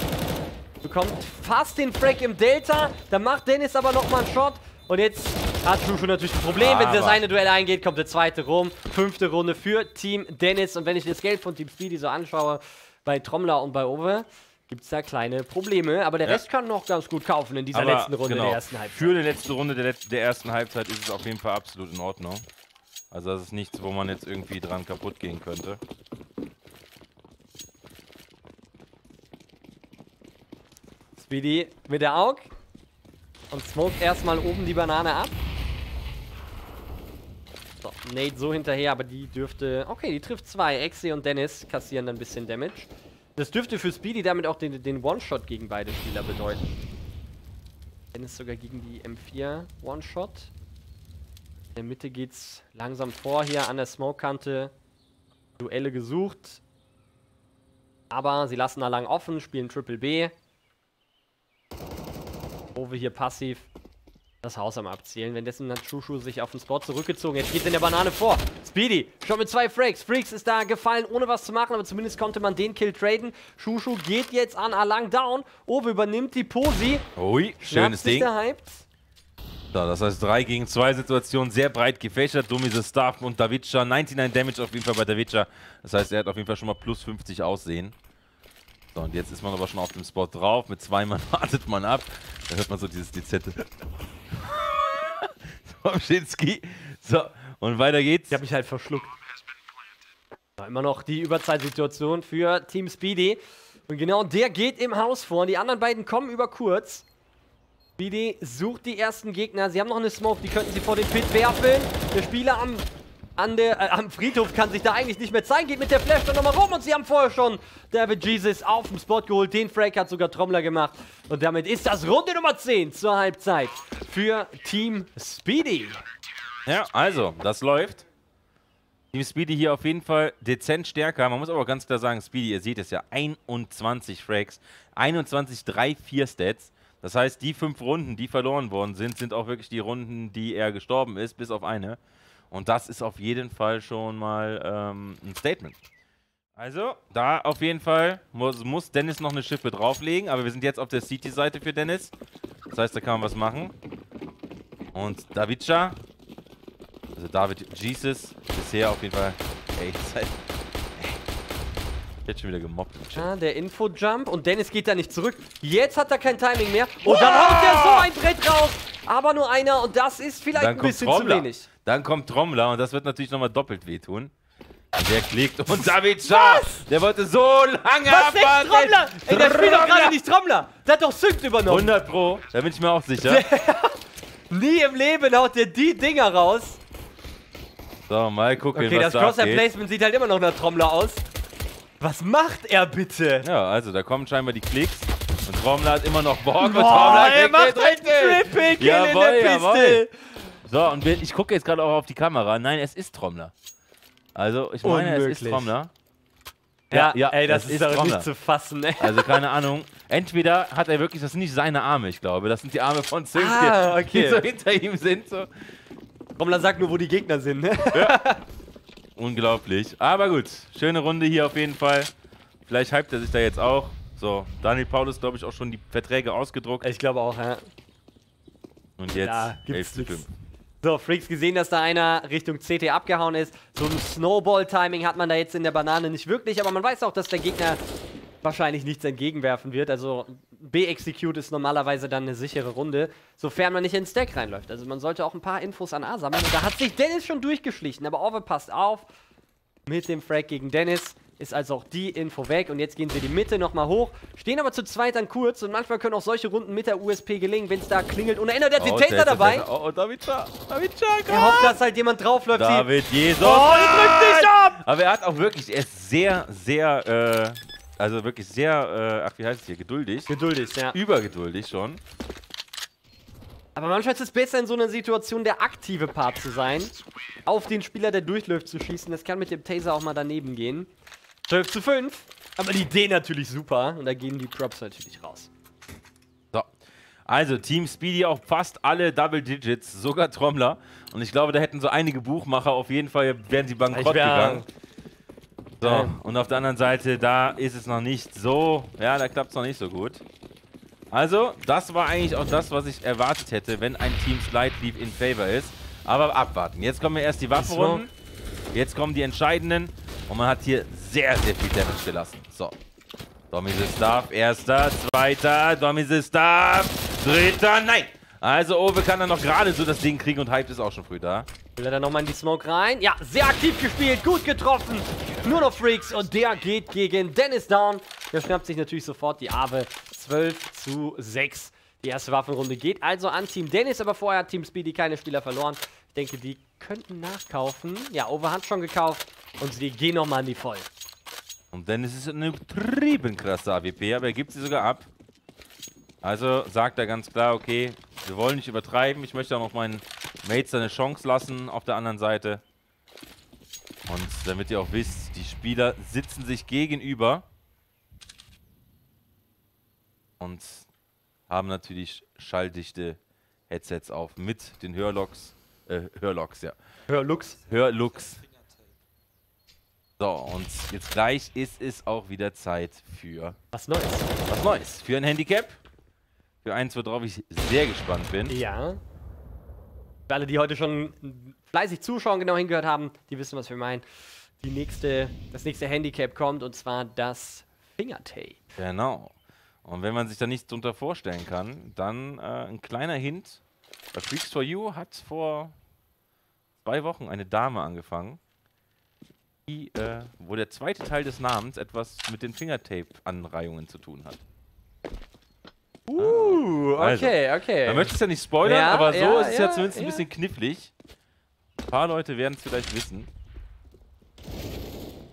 Bekommt fast den Frag im Delta, da macht Dennis aber nochmal einen Shot. Und jetzt hat Shushu natürlich ein Problem. Wenn Aber- das eine Duell eingeht, kommt der zweite rum. Fünfte Runde für Team Dennis. Und wenn ich das Geld von Team Speedy so anschaue, bei Trommler und bei Owe, gibt es da kleine Probleme. Aber der Ja. Rest kann noch ganz gut kaufen in dieser Aber letzten Runde genau, der ersten Halbzeit. Für die letzte Runde der, der ersten Halbzeit ist es auf jeden Fall absolut in Ordnung. Also das ist nichts, wo man jetzt irgendwie dran kaputt gehen könnte. Speedy mit der Aug. Und smoke erstmal oben die Banane ab. So, Nate so hinterher, aber die dürfte. Okay, die trifft zwei. Exe und Dennis kassieren dann ein bisschen Damage. Das dürfte für Speedy damit auch den, den One-Shot gegen beide Spieler bedeuten. Dennis sogar gegen die M4 One-Shot. In der Mitte geht's langsam vor hier an der Smoke-Kante. Duelle gesucht. Aber sie lassen da lang offen, spielen Triple B. Ove hier passiv das Haus am Abzielen. Währenddessen hat Shushu sich auf den Spot zurückgezogen. Jetzt geht in der Banane vor. Speedy schon mit zwei Freaks. Freaks ist da gefallen, ohne was zu machen, aber zumindest konnte man den Kill traden. Shushu geht jetzt an Alang down. Ove übernimmt die Posi. Ui, schönes Ding. So, das heißt 3 gegen 2 Situation, sehr breit gefächert. Dumm ist es Staff und Davidscha. 99 Damage auf jeden Fall bei Davidscha. Das heißt, er hat auf jeden Fall schon mal plus 50 Aussehen. So, und jetzt ist man aber schon auf dem Spot drauf. Mit zwei Mann [LAUGHS] wartet man ab. Da hört man so dieses Dezente. [LAUGHS] Vom Schinski. So, und weiter geht's. Ich habe mich halt verschluckt. Immer noch die Überzeitsituation für Team Speedy. Und genau der geht im Haus vor. Die anderen beiden kommen über kurz. Speedy sucht die ersten Gegner. Sie haben noch eine Smoke, die könnten sie vor den Pit werfen. Der Spieler am, an der, äh, am Friedhof kann sich da eigentlich nicht mehr zeigen. Geht mit der Flash dann nochmal rum und sie haben vorher schon David Jesus auf dem Spot geholt. Den Frag hat sogar Trommler gemacht. Und damit ist das Runde Nummer 10 zur Halbzeit für Team Speedy. Ja, also, das läuft. Team Speedy hier auf jeden Fall dezent stärker. Man muss aber ganz klar sagen, Speedy, ihr seht es ja, 21 Frags, 21, 3, 4 Stats. Das heißt, die fünf Runden, die verloren worden sind, sind auch wirklich die Runden, die er gestorben ist, bis auf eine. Und das ist auf jeden Fall schon mal ähm, ein Statement. Also, da auf jeden Fall muss, muss Dennis noch eine Schippe drauflegen, aber wir sind jetzt auf der City-Seite für Dennis. Das heißt, da kann man was machen. Und Davidscha, also David Jesus, bisher auf jeden Fall. Ey, Zeit. Jetzt schon wieder gemobbt im Chat. Ja, der Info-Jump und Dennis geht da nicht zurück. Jetzt hat er kein Timing mehr. Und dann haut er so ein Brett raus. Aber nur einer und das ist vielleicht ein bisschen zu Trommler. wenig. Dann kommt Trommler und das wird natürlich nochmal doppelt wehtun. Und Der klickt und David Schaar, der wollte so lange Was ist abwarten. Trommler? Ey, der spielt doch gerade nicht Trommler. Der hat doch Sync übernommen. 100 Pro, da bin ich mir auch sicher. [LAUGHS] Nie im Leben haut der die Dinger raus. So, mal gucken, Okay, was das da Crosshair abgeht. Placement sieht halt immer noch nach Trommler aus. Was macht er bitte? Ja, also da kommen scheinbar die Klicks. Und Trommler hat immer noch Bock. und Boah, Trommler er kriegt macht einen. Triple Kill Jawohl, in der jawohl. Piste. So, und ich gucke jetzt gerade auch auf die Kamera. Nein, es ist Trommler. Also, ich meine, es ist Unmöglich. Trommler. Ja, ja, ey, das, das ist ist doch nicht zu fassen, ey. Also, keine [LAUGHS] Ahnung. Entweder hat er wirklich, das sind nicht seine Arme, ich glaube. Das sind die Arme von Sync, Ah, die, okay. die so hinter ihm sind. So. Trommler sagt nur, wo die Gegner sind, ne? Unglaublich. Aber gut, schöne Runde hier auf jeden Fall. Vielleicht hypt er sich da jetzt auch. So, Daniel Paulus, glaube ich, auch schon die Verträge ausgedruckt. Ich glaube auch, ja. Und jetzt Da 11 gibt's zu nix. 5. So, Freaks gesehen, dass da einer Richtung CT abgehauen ist. So ein Snowball-Timing hat man da jetzt in der Banane nicht wirklich, aber man weiß auch, dass der Gegner wahrscheinlich nichts entgegenwerfen wird. Also B-Execute ist normalerweise dann eine sichere Runde, sofern man nicht in den Stack reinläuft. Also man sollte auch ein paar Infos an A sammeln. Und da hat sich Dennis schon durchgeschlichen, aber Orwe passt auf. Mit dem Frag gegen Dennis ist also auch die Info weg. Und jetzt gehen sie die Mitte nochmal hoch, stehen aber zu zweit dann kurz. Und manchmal können auch solche Runden mit der USP gelingen, wenn es da klingelt. Und erinnert der Detator dabei. Oh, oh, David Schaar. David Schaar, Er hofft, dass halt jemand draufläuft. David Jesus. Oh, die drückt dich ab! Aber er hat auch wirklich, er ist sehr, sehr, äh, also wirklich sehr, äh, ach, wie heißt es hier, geduldig. Geduldig, ja. Übergeduldig schon. Aber manchmal ist es besser, in so einer Situation der aktive Part zu sein. Auf den Spieler, der durchläuft, zu schießen. Das kann mit dem Taser auch mal daneben gehen. 12 zu 5. Aber die Idee natürlich super. Und da gehen die Props natürlich raus. So. Also, Team Speedy auch fast alle Double Digits, sogar Trommler. Und ich glaube, da hätten so einige Buchmacher auf jeden Fall, wären sie bankrott wär- gegangen. So, und auf der anderen Seite, da ist es noch nicht so, ja, da klappt es noch nicht so gut. Also, das war eigentlich auch das, was ich erwartet hätte, wenn ein Team Slide Leave in Favor ist. Aber abwarten. Jetzt kommen wir erst die Waffenrunden. Jetzt kommen die entscheidenden. Und man hat hier sehr, sehr viel Damage gelassen. So. Domi Staff, erster, zweiter, Domi Staff, dritter, nein! Also Owe kann dann noch gerade so das Ding kriegen und Hype ist auch schon früh da. Will er dann nochmal in die Smoke rein? Ja, sehr aktiv gespielt, gut getroffen. Nur noch Freaks und der geht gegen Dennis down. Der schnappt sich natürlich sofort die Aave 12 zu 6. Die erste Waffenrunde geht also an Team Dennis, aber vorher hat Team Speedy keine Spieler verloren. Ich denke, die könnten nachkaufen. Ja, Over hat schon gekauft und sie gehen nochmal an die Voll. Und Dennis ist eine übertrieben krasse AWP, aber er gibt sie sogar ab. Also sagt er ganz klar, okay, wir wollen nicht übertreiben. Ich möchte auch noch meinen Mates eine Chance lassen auf der anderen Seite. Und damit ihr auch wisst, die Spieler sitzen sich gegenüber. Und haben natürlich schalldichte Headsets auf mit den Hörlocks. Äh, Hörlocks, ja. Hörlux. Hörlux. So, und jetzt gleich ist es auch wieder Zeit für was Neues. Was Neues. Für ein Handicap. Für eins, worauf ich sehr gespannt bin. Ja. Für alle, die heute schon fleißig zuschauen, genau hingehört haben, die wissen, was wir meinen. Die nächste, das nächste Handicap kommt und zwar das Fingertape. Genau. Und wenn man sich da nichts drunter vorstellen kann, dann äh, ein kleiner Hint. Bei Freaks for You hat vor zwei Wochen eine Dame angefangen, die, äh, wo der zweite Teil des Namens etwas mit den Fingertape-Anreihungen zu tun hat. Uh, also, okay, okay. Man möchte es ja nicht spoilern, ja, aber so ja, ist es ja, ja zumindest ein bisschen knifflig. Ein paar Leute werden es vielleicht wissen.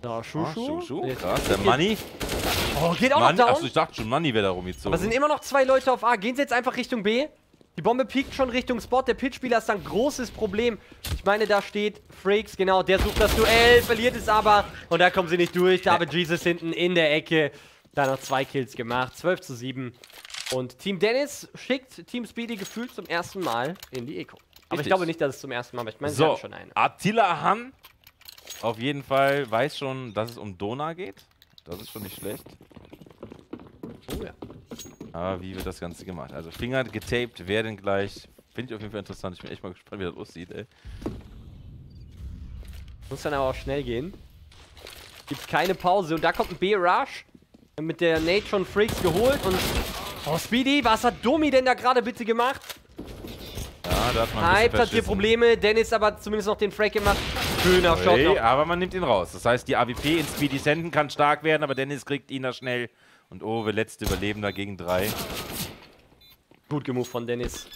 Da, Schuschu. Oh, Schuschu, krass. Der Money. Oh, geht auch Money, noch down. Achso, ich dachte schon, Money wäre da rumgezogen. Aber sind immer noch zwei Leute auf A. Gehen sie jetzt einfach Richtung B? Die Bombe piekt schon Richtung Spot. Der Pitchspieler ist ein großes Problem. Ich meine, da steht Frakes, genau. Der sucht das Duell, verliert es aber. Und da kommen sie nicht durch. Da habe Jesus hinten in der Ecke da noch zwei Kills gemacht. 12 zu 7. Und Team Dennis schickt Team Speedy gefühlt zum ersten Mal in die Eco. Aber Richtig. ich glaube nicht, dass es zum ersten Mal war. Ich meine, so, sie haben schon eine. Attila Han auf jeden Fall weiß schon, dass es um Dona geht. Das ist schon nicht schlecht. Oh ja. Aber wie wird das Ganze gemacht? Also Finger getaped werden gleich. Finde ich auf jeden Fall interessant. Ich bin echt mal gespannt, wie das aussieht, ey. Muss dann aber auch schnell gehen. Gibt keine Pause. Und da kommt ein B-Rush. Mit der Nate schon Freaks geholt und Oh, Speedy, was hat Domi denn da gerade bitte gemacht? Ja, da hat man Hype hat hier Probleme, Dennis aber zumindest noch den Frag gemacht. Schöner Shot noch. aber man nimmt ihn raus. Das heißt, die AWP in Speedys Händen kann stark werden, aber Dennis kriegt ihn da schnell. Und Owe, letzte Überlebender gegen drei. Gut gemoved von Dennis.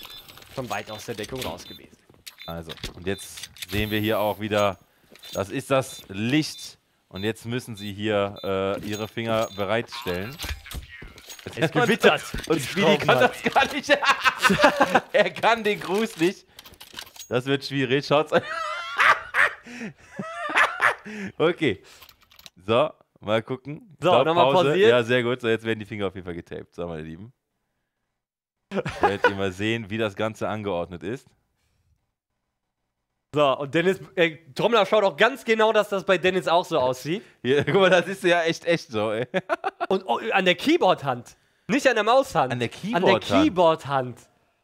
Schon weit aus der Deckung raus gewesen. Also, und jetzt sehen wir hier auch wieder, das ist das Licht. Und jetzt müssen sie hier äh, ihre Finger bereitstellen. Es gewittert. Und Speedy kann das gar nicht. [LAUGHS] er kann den Gruß nicht. Das wird schwierig. Schaut's an. [LAUGHS] okay. So, mal gucken. So, nochmal pausiert. Ja, sehr gut. So, jetzt werden die Finger auf jeden Fall getaped. So, meine Lieben. Werdet ihr mal sehen, wie das Ganze angeordnet ist. So, und Dennis, äh, Trommler schaut auch ganz genau, dass das bei Dennis auch so aussieht. Hier, guck mal, das ist ja echt, echt so, ey. Und oh, an der Keyboard-Hand. Nicht an der Maushand. An der Keyboard-Hand. An der Keyboard-Hand.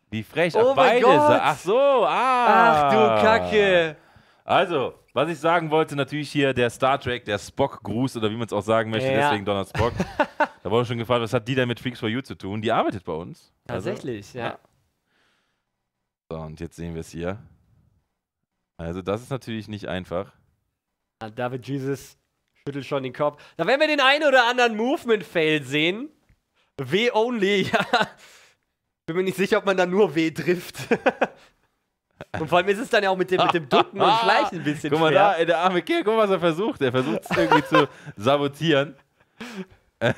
Wie frech. Oh Ach, beide. Gott. Ach so, ah. Ach du Kacke. Also, was ich sagen wollte, natürlich hier der Star Trek, der Spock-Gruß oder wie man es auch sagen möchte, ja. deswegen Donald Spock. [LAUGHS] da wurde schon gefragt, was hat die denn mit Freaks for You zu tun? Die arbeitet bei uns. Tatsächlich, also, ja. ja. So, und jetzt sehen wir es hier. Also, das ist natürlich nicht einfach. David Jesus schüttelt schon den Kopf. Da werden wir den einen oder anderen Movement-Fail sehen. W-only, [LAUGHS] ja. Bin mir nicht sicher, ob man da nur W trifft. [LAUGHS] und vor allem ist es dann ja auch mit dem, mit dem Ducken und Schleichen ein bisschen Guck mal schwer. da, der arme Kerl, guck mal, was er versucht. Er versucht es irgendwie zu sabotieren. [LAUGHS]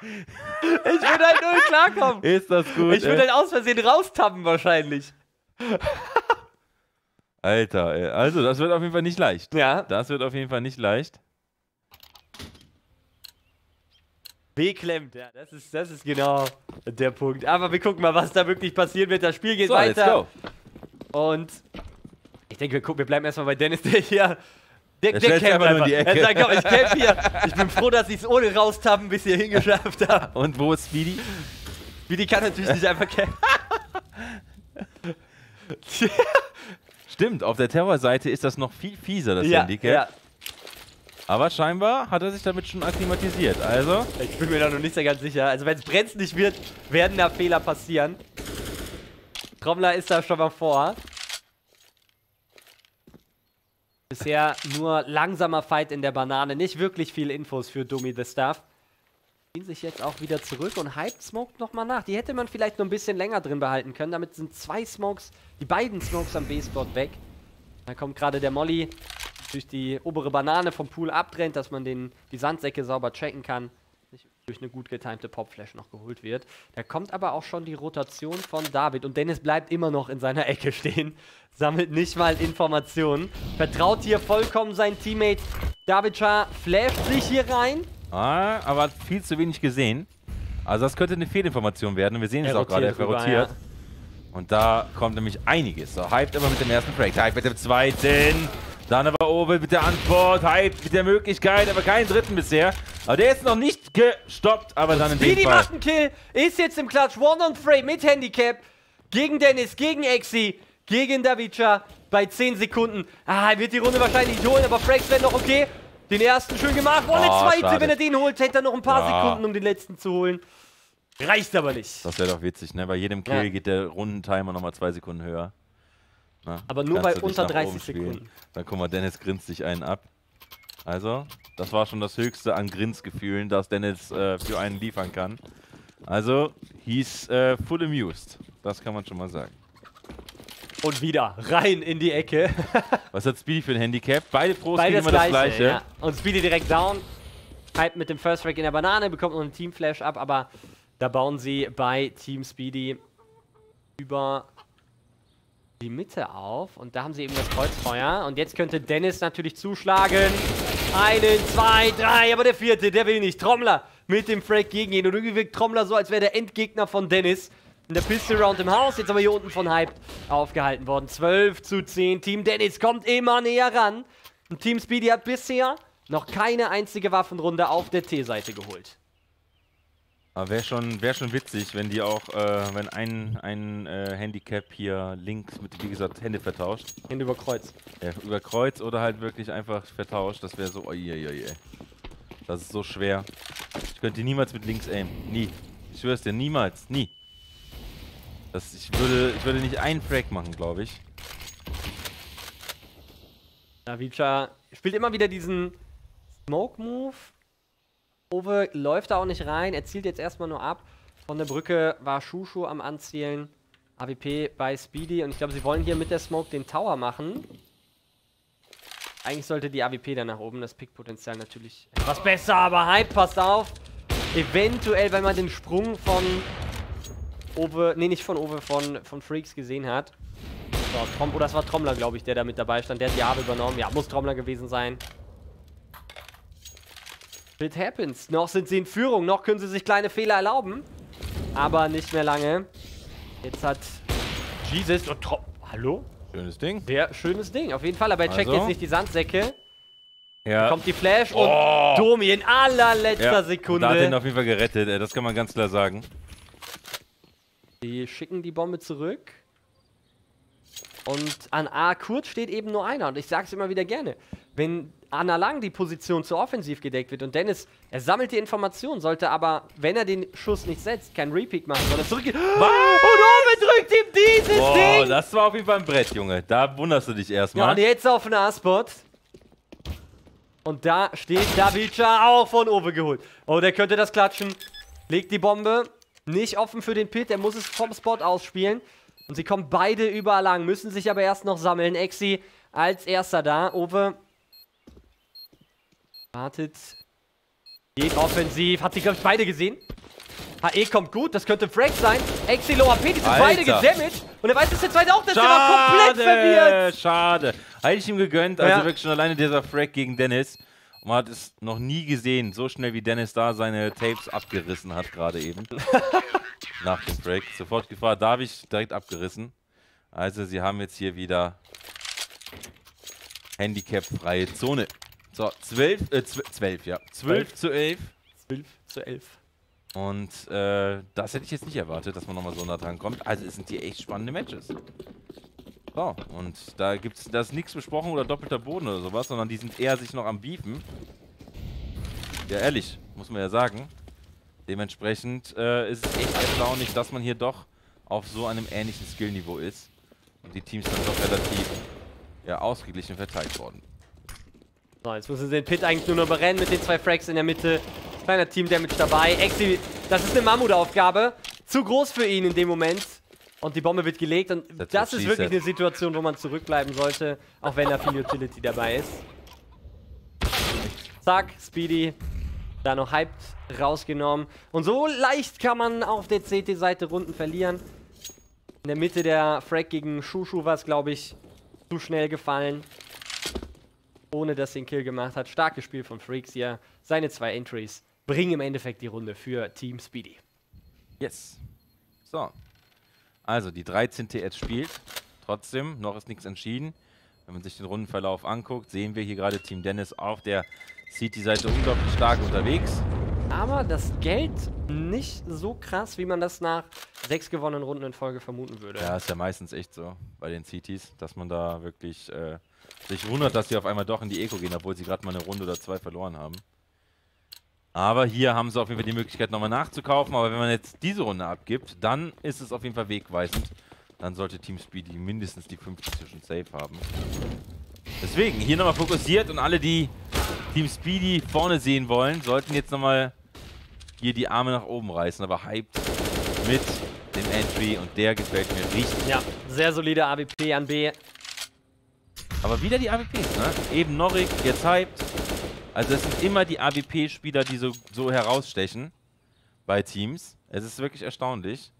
Ich würde halt null klarkommen. Ist das gut? Ich würde halt aus Versehen raustappen wahrscheinlich. Alter, ey. also das wird auf jeden Fall nicht leicht. Ja. Das wird auf jeden Fall nicht leicht. Beklemmt, ja, das ist, das ist genau der Punkt. Aber wir gucken mal, was da wirklich passieren wird. Das Spiel geht so, weiter. Und ich denke, wir, gucken, wir bleiben erstmal bei Dennis, der hier. Der, der, der campt einfach. Er sagt, ich camp hier. Ich bin froh, dass ich es ohne raustappen bis hierhin geschafft habe. Und wo ist Speedy? Speedy kann natürlich nicht einfach [LAUGHS] Stimmt, auf der Terrorseite ist das noch viel fieser, das ja, Handicap. ja. Aber scheinbar hat er sich damit schon akklimatisiert. Also, Ich bin mir da noch nicht so ganz sicher. Also wenn es brenzlig wird, werden da Fehler passieren. Trommler ist da schon mal vor. Bisher nur langsamer Fight in der Banane. Nicht wirklich viel Infos für Dummy the Stuff. Ziehen sich jetzt auch wieder zurück und Hype smoked nochmal nach. Die hätte man vielleicht noch ein bisschen länger drin behalten können. Damit sind zwei Smokes, die beiden Smokes am B-Spot weg. Da kommt gerade der Molly durch die obere Banane vom Pool abtrennt, dass man den, die Sandsäcke sauber checken kann. Nicht durch eine gut getimte Popflash noch geholt wird. Da kommt aber auch schon die Rotation von David und Dennis bleibt immer noch in seiner Ecke stehen. [LAUGHS] Sammelt nicht mal Informationen. Vertraut hier vollkommen sein Teammate. David Shah flasht sich hier rein. ah, aber hat viel zu wenig gesehen. Also das könnte eine Fehlinformation werden. Wir sehen es auch gerade, er rotiert verrotiert. Und da kommt nämlich einiges. So, Hype immer mit dem ersten Break, Hype mit dem zweiten. Dann aber Owe mit der Antwort, Hype mit der Möglichkeit, aber keinen dritten bisher. Aber der ist noch nicht gestoppt, aber dann in dem Speedy Fall. macht einen Kill, ist jetzt im Klatsch. One on Frame mit Handicap. Gegen Dennis, gegen Exi, gegen Davicha bei 10 Sekunden. Ah, er wird die Runde wahrscheinlich nicht holen, aber Frags wäre noch okay. Den ersten schön gemacht. Oh, der Oh, zweite, schade. wenn er den holt, hätte er noch ein paar Ja. Sekunden, um den letzten zu holen. Reicht aber nicht. Das wäre doch witzig, ne? Bei jedem Kill Ja. geht der Rundentimer nochmal zwei Sekunden höher. Na, Aber nur bei unter nach 30 oben spielen. Sekunden. Dann guck mal, Dennis grinst sich einen ab. Also, das war schon das Höchste an Grinsgefühlen, das Dennis äh, für einen liefern kann. Also, he's äh, full amused. Das kann man schon mal sagen. Und wieder rein in die Ecke. [LAUGHS] Was hat Speedy für ein Handicap? Beide Pros Beides kriegen immer das gleiche. Ja. Und Speedy direkt down. Hype mit dem First Track in der Banane, bekommt noch einen Team Flash ab, aber da bauen sie bei Team Speedy über die Mitte auf. Und da haben sie eben das Kreuzfeuer. Und jetzt könnte Dennis natürlich zuschlagen. Einen, zwei, drei, aber der vierte, der will nicht. Trommler mit dem Frag gegen ihn. Und irgendwie wirkt Trommler so, als wäre der Endgegner von Dennis. In der Pistol Round im Haus, jetzt aber hier unten von Hype aufgehalten worden. 12 zu 10. Team Dennis kommt immer näher ran. Und Team Speedy hat bisher noch keine einzige Waffenrunde auf der T-Seite geholt. Aber wäre schon, wär schon witzig, wenn die auch, äh, wenn ein, ein äh, Handicap hier links mit, wie gesagt, Hände vertauscht. Hände über Kreuz. Ja, über Kreuz oder halt wirklich einfach vertauscht. Das wäre so, oieiei. Das ist so schwer. Ich könnte niemals mit links aimen. Nie. Ich schwör's dir, niemals. Nie. Das, ich, würde, ich würde nicht einen Frag machen, glaube ich. Davicha spielt immer wieder diesen Smoke-Move. Ove läuft da auch nicht rein. Er zielt jetzt erstmal nur ab. Von der Brücke war Shushu am Anzielen. AWP bei Speedy. Und ich glaube, sie wollen hier mit der Smoke den Tower machen. Eigentlich sollte die AWP dann nach oben. Das Pickpotenzial natürlich etwas besser. Aber Hype, passt auf. Eventuell, wenn man den Sprung von Ove, nee, nicht von Ove, von, von Freaks gesehen hat. So, Trom oder es war Trommler, glaube ich, der da mit dabei stand. Der hat die Arme übernommen. Ja, muss Trommler gewesen sein. It happens. Noch sind sie in Führung. Noch können sie sich kleine Fehler erlauben. Aber nicht mehr lange. Jetzt hat Jesus und Trom Hallo? Schönes Ding. Sehr schönes Ding, auf jeden Fall. Aber er checkt Also? jetzt nicht die Sandsäcke. Ja. Kommt die Flash Oh. und Domi in allerletzter ja. Sekunde. Da hat ihn auf jeden Fall gerettet, ey. das kann man ganz klar sagen. Die schicken die Bombe zurück. Und an A kurz steht eben nur einer. Und ich sag's immer wieder gerne. Wenn Anna Lang die Position zu offensiv gedeckt wird und Dennis, er sammelt die Informationen, sollte aber, wenn er den Schuss nicht setzt, keinen Repeat machen, sondern zurückgeht. [GASPS] Und Owe drückt ihm dieses Boah, Ding! das war auf jeden Fall ein Brett, Junge. Da wunderst du dich Ja, erstmal. und jetzt auf den A-Spot. Und da steht Davicha auch von Owe geholt. Oh, der könnte das klatschen. Legt die Bombe. Nicht offen für den Pit. Er muss es vom Spot ausspielen. Und sie kommen beide überall lang. Müssen sich aber erst noch sammeln. Exi als erster da. Owe wartet. Geht offensiv. Hat sie, glaube ich, beide gesehen. HE kommt gut. Das könnte Frank sein. Exi, Low AP. Die sind beide Alter. gedamaged. Und er weiß es der zweite auch. Das ist aber komplett verwirrt. Schade. Hätte ich ihm gegönnt. Also Ja. wirklich schon alleine dieser Frag gegen Dennis. Und man hat es noch nie gesehen, so schnell wie Dennis da seine Tapes abgerissen hat, gerade eben. [LAUGHS] Nach dem Frag. Sofort gefragt, darf ich direkt abgerissen. Also, sie haben jetzt hier wieder Handicap-freie Zone. So, 12, äh, 12, 12 ja. 12 zu 11. 12 zu 11. Und äh, das hätte ich jetzt nicht erwartet, dass man nochmal so nah dran kommt. Also es sind hier echt spannende Matches. So, und da gibt's, da ist nichts besprochen oder doppelter Boden oder sowas, sondern die sind eher sich noch am Beefen. Ja, ehrlich, muss man ja sagen. Dementsprechend äh, ist es echt erstaunlich, dass man hier doch auf so einem ähnlichen Skillniveau ist. Und die Teams dann doch relativ ja, ausgeglichen verteilt worden. So, jetzt müssen sie den Pit eigentlich nur noch überrennen mit den zwei Frags in der Mitte. Kleiner Team-Damage dabei. Exi, das ist eine Mammutaufgabe. Zu groß für ihn in dem Moment. Und die Bombe wird gelegt. Und das what ist wirklich eine Situation, wo man zurückbleiben sollte. Auch wenn da viel Utility dabei ist. Zack, Speedy. Da noch hyped rausgenommen. Und so leicht kann man auf der CT-Seite Runden verlieren. In der Mitte der Frag gegen Shushu war es, glaube ich, zu schnell gefallen. Ohne dass er den Kill gemacht hat. Starkes Spiel von Freaks hier. Seine zwei Entries bringen im Endeffekt die Runde für Team Speedy. Yes. So. Also, die 13 TS spielt. Trotzdem, noch ist nichts entschieden. Wenn man sich den Rundenverlauf anguckt, sehen wir hier gerade Team Dennis auf der City-Seite unglaublich stark unterwegs. Aber das Geld nicht so krass, wie man das nach sechs gewonnenen Runden in Folge vermuten würde. Ja, ist ja meistens echt so bei den Cities, dass man da wirklich äh, sich wundert, dass sie auf einmal doch in die Eco gehen, obwohl sie gerade mal eine Runde oder zwei verloren haben. Aber hier haben sie auf jeden Fall die Möglichkeit, nochmal nachzukaufen. Aber wenn man jetzt diese Runde abgibt, dann ist es auf jeden Fall wegweisend. Dann sollte Team Speedy mindestens die 50 zwischen Safe haben. Deswegen, hier nochmal fokussiert und alle, die Team Speedy vorne sehen wollen, sollten jetzt nochmal hier die Arme nach oben reißen. Aber hyped mit dem Entry und der gefällt mir richtig. Ja, sehr solide AWP an B. Aber wieder die AWPs, ne? Eben Norik, jetzt hyped. Also es sind immer die AWP-Spieler, die so, so herausstechen bei Teams. Es ist wirklich erstaunlich.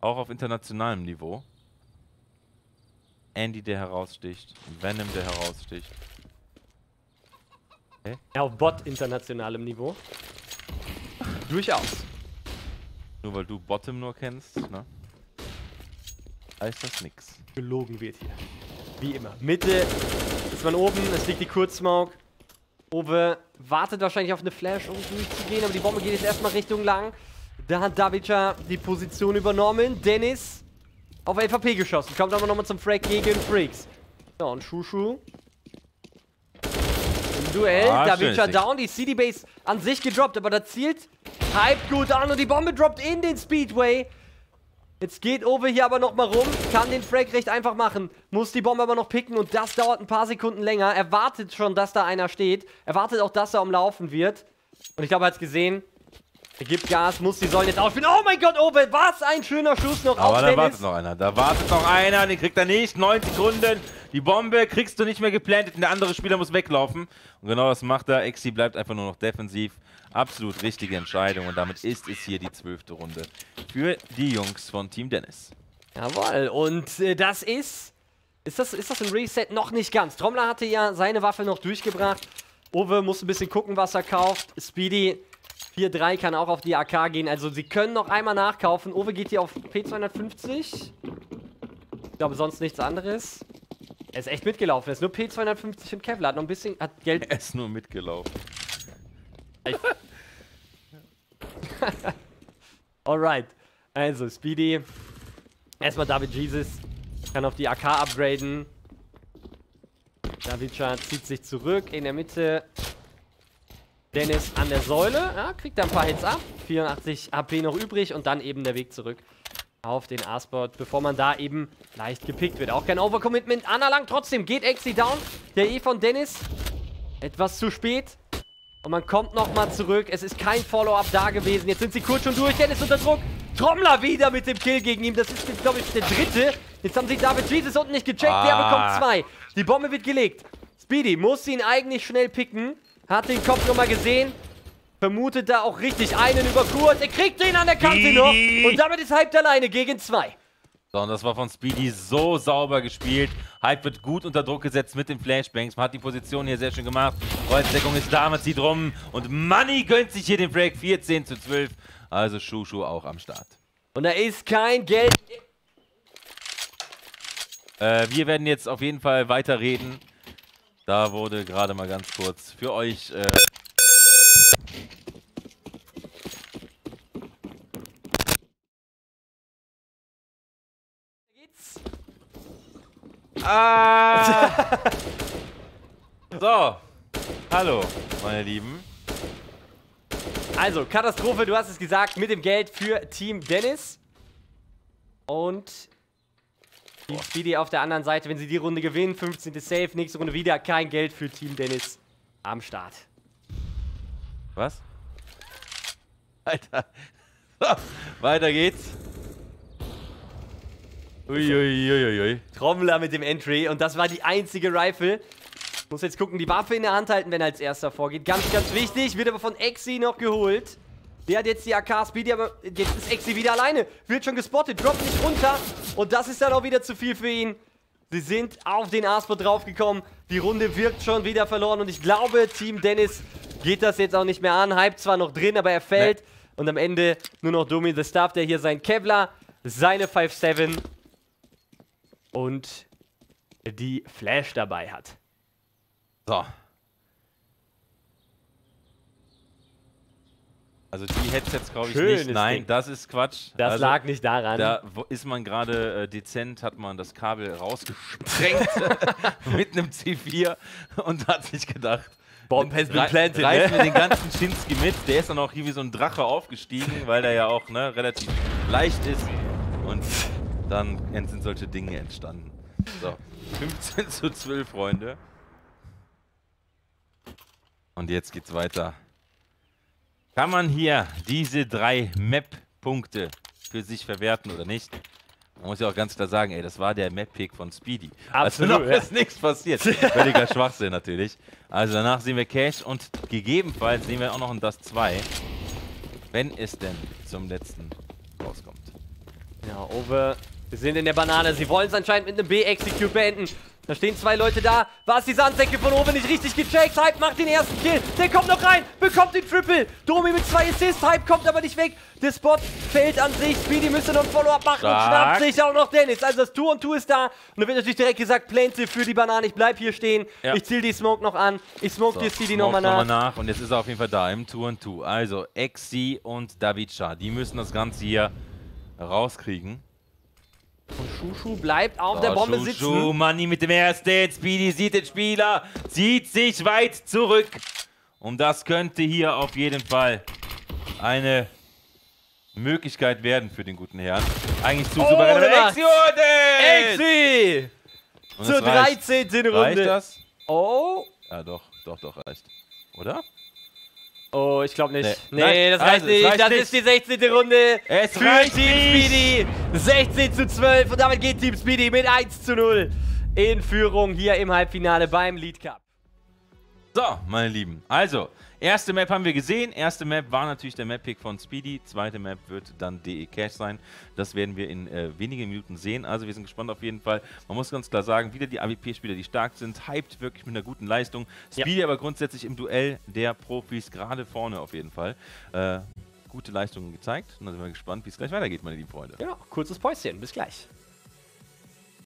Auch auf internationalem Niveau. Andy, der heraussticht. Venom, der heraussticht. Ja, auf Bot-internationalem Niveau. Durchaus. Nur weil du Bottom nur kennst, ne? Heißt das nix. Gelogen wird hier. Wie immer. Mitte ist man oben, es liegt die Kurzsmoke. Ove wartet wahrscheinlich auf eine Flash, um durchzugehen, aber die Bombe geht jetzt erstmal Richtung lang. Da hat Davica die Position übernommen. Dennis auf LVP geschossen. Kommt aber nochmal zum Frag gegen Freaks. So, und Shushu. Im Duell. Ah, Davica down. Die City Base an sich gedroppt, aber da zielt. Hype gut an und die Bombe droppt in den Speedway. Jetzt geht Ove hier aber nochmal rum, kann den Frag recht einfach machen, muss die Bombe aber noch picken und das dauert ein paar Sekunden länger. Er wartet schon, dass da einer steht. Er wartet auch, dass er umlaufen wird. Und ich glaube, er hat es gesehen. Er gibt Gas, muss die Säulen jetzt aufspielen. Oh mein Gott, Ove, was ein schöner Schuss noch Aber auf da Dennis. wartet noch einer. Da wartet noch einer. Den kriegt er nicht. 9 Sekunden. Die Bombe kriegst du nicht mehr geplantet und der andere Spieler muss weglaufen. Und genau das macht er. Exi bleibt einfach nur noch defensiv. Absolut richtige Entscheidung. Und damit ist es hier die zwölfte Runde für die Jungs von Team Dennis. Jawohl, und äh, das ist. Ist das, ist das ein Reset? Noch nicht ganz. Trommler hatte ja seine Waffe noch durchgebracht. Ove muss ein bisschen gucken, was er kauft. Speedy 4-3 kann auch auf die AK gehen. Also sie können noch einmal nachkaufen. Ove geht hier auf P250. Ich glaube sonst nichts anderes. Er ist echt mitgelaufen. Er ist nur P250 und Kevlar. Hat noch ein bisschen. Hat Geld. Er ist nur mitgelaufen. [LAUGHS] Alright. Also, Speedy. Erstmal David Jesus. Kann auf die AK upgraden. Davidcha zieht sich zurück. In der Mitte. Dennis an der Säule. Ja, kriegt da ein paar Hits ab. 84 HP noch übrig. Und dann eben der Weg zurück auf den A-Spot, bevor man da eben leicht gepickt wird. Auch kein Overcommitment anerlangt. Trotzdem geht Exi down. Der E von Dennis. Etwas zu spät. Und man kommt nochmal zurück. Es ist kein Follow-up da gewesen. Jetzt sind sie kurz schon durch. Dennis unter Druck. Trommler wieder mit dem Kill gegen ihn. Das ist jetzt, glaube ich, der dritte. Jetzt haben sie David Jesus unten nicht gecheckt. Der Ah. bekommt zwei. Die Bombe wird gelegt. Speedy muss ihn eigentlich schnell picken. Hat den Kopf nochmal gesehen. Vermutet da auch richtig einen über Kurs. Er kriegt den an der Kante noch. Und damit ist Hype alleine gegen zwei. So, und das war von Speedy so sauber gespielt. Hype wird gut unter Druck gesetzt mit den Flashbangs. Man hat die Position hier sehr schön gemacht. Kreuzdeckung ist da, man zieht rum. Und Money gönnt sich hier den Break 14 zu 12. Also Shushu auch am Start. Und da ist kein Geld. Äh, wir werden jetzt auf jeden Fall weiterreden. Da wurde gerade mal ganz kurz für euch. Äh Ah! [LAUGHS] so. Hallo, meine Lieben. Also, Katastrophe, du hast es gesagt, mit dem Geld für Team Dennis. Und Team Speedy auf der anderen Seite, wenn sie die Runde gewinnen, 15. Safe, nächste Runde wieder kein Geld für Team Dennis am Start. Was? Alter. [LAUGHS] Weiter geht's. Uiuiuiui. Ui, ui. Trommler mit dem Entry und das war die einzige Rifle. Muss jetzt gucken, die Waffe in der Hand halten, wenn er als erster vorgeht. Ganz, ganz wichtig. Wird aber von Exi noch geholt. Der hat jetzt die AK Speedy, aber jetzt ist Exi wieder alleine. Wird schon gespottet, droppt nicht runter. Und das ist dann auch wieder zu viel für ihn. Sie sind auf den Asport draufgekommen. Die Runde wirkt schon wieder verloren. Und ich glaube, Team Dennis geht das jetzt auch nicht mehr an. Hype zwar noch drin, aber er fällt. Nee. Und am Ende nur noch Domi the Staff, der hier sein Kevlar, seine 5-7 und die Flash dabei hat. So. Also die Headsets glaube ich Schönes nicht. Nein, Ding. das ist Quatsch. Das also, lag nicht daran. Da ist man gerade äh, dezent, hat man das Kabel rausgesprengt [LAUGHS] mit einem C4 und hat sich gedacht, Bomb has been planted. Reißen ne? wir den ganzen Schinski mit. Der ist dann auch hier wie so ein Drache aufgestiegen, weil der ja auch ne, relativ leicht ist. Und dann sind solche Dinge entstanden. So, 15 zu 12, Freunde. Und jetzt geht's weiter. Kann man hier diese drei Map-Punkte für sich verwerten oder nicht? Man muss ja auch ganz klar sagen, ey, das war der Map-Pick von Speedy. Absolut. Also noch ja. ist nichts passiert. Völliger Schwachsinn natürlich. Also danach sehen wir Cash und gegebenenfalls sehen wir auch noch ein Dust 2. Wenn es denn zum letzten rauskommt. Ja, Over. Wir sind in der Banane. Sie wollen es anscheinend mit einem B-Execute beenden. Da stehen zwei Leute da. War es die Sandsäcke von oben nicht richtig gecheckt? Hype macht den ersten Kill. Der kommt noch rein. Bekommt den Triple. Domi mit zwei Assists. Hype kommt aber nicht weg. Der Spot fällt an sich. Speedy müsste noch ein Follow-up machen Stark. und schnappt sich auch noch Dennis. Also das Tour und Tour ist da. Und dann wird natürlich direkt gesagt, Plante für die Banane. Ich bleib hier stehen. Ja. Ich ziel die Smoke noch an. Ich smoke so, die Speedy nochmal nach. Noch nach. Und jetzt ist er auf jeden Fall da im Tour und Tour. Also Exi und David Shah. Die müssen das Ganze hier rauskriegen. Und Shushu bleibt auf so, der Bombe Shushu, sitzen. Shushu, Money mit dem ersten. Speedy sieht den Spieler, zieht sich weit zurück. Und das könnte hier auf jeden Fall eine Möglichkeit werden für den guten Herrn. Eigentlich zu oh, souverän. Exi! Zur 13. Runde. Reicht das? Oh. Ja, doch, doch, doch, reicht. Oder? Oh, ich glaube nicht. Nee, nee das reicht also, nicht. Reicht das nicht. ist die 16. Runde es für Team nicht. Speedy. 16 zu 12 und damit geht Team Speedy mit 1 zu 0 in Führung hier im Halbfinale beim Lead Cup. So, meine Lieben. Also, Erste Map haben wir gesehen. Erste Map war natürlich der Map-Pick von Speedy. Zweite Map wird dann DE Cash sein. Das werden wir in äh, wenigen Minuten sehen. Also wir sind gespannt auf jeden Fall. Man muss ganz klar sagen, wieder die AWP-Spieler, die stark sind, hyped wirklich mit einer guten Leistung. Speedy ja. aber grundsätzlich im Duell der Profis gerade vorne auf jeden Fall. Äh, gute Leistungen gezeigt. Und dann sind wir gespannt, wie es gleich weitergeht, meine lieben Freunde. Genau, kurzes Päuschen. Bis gleich.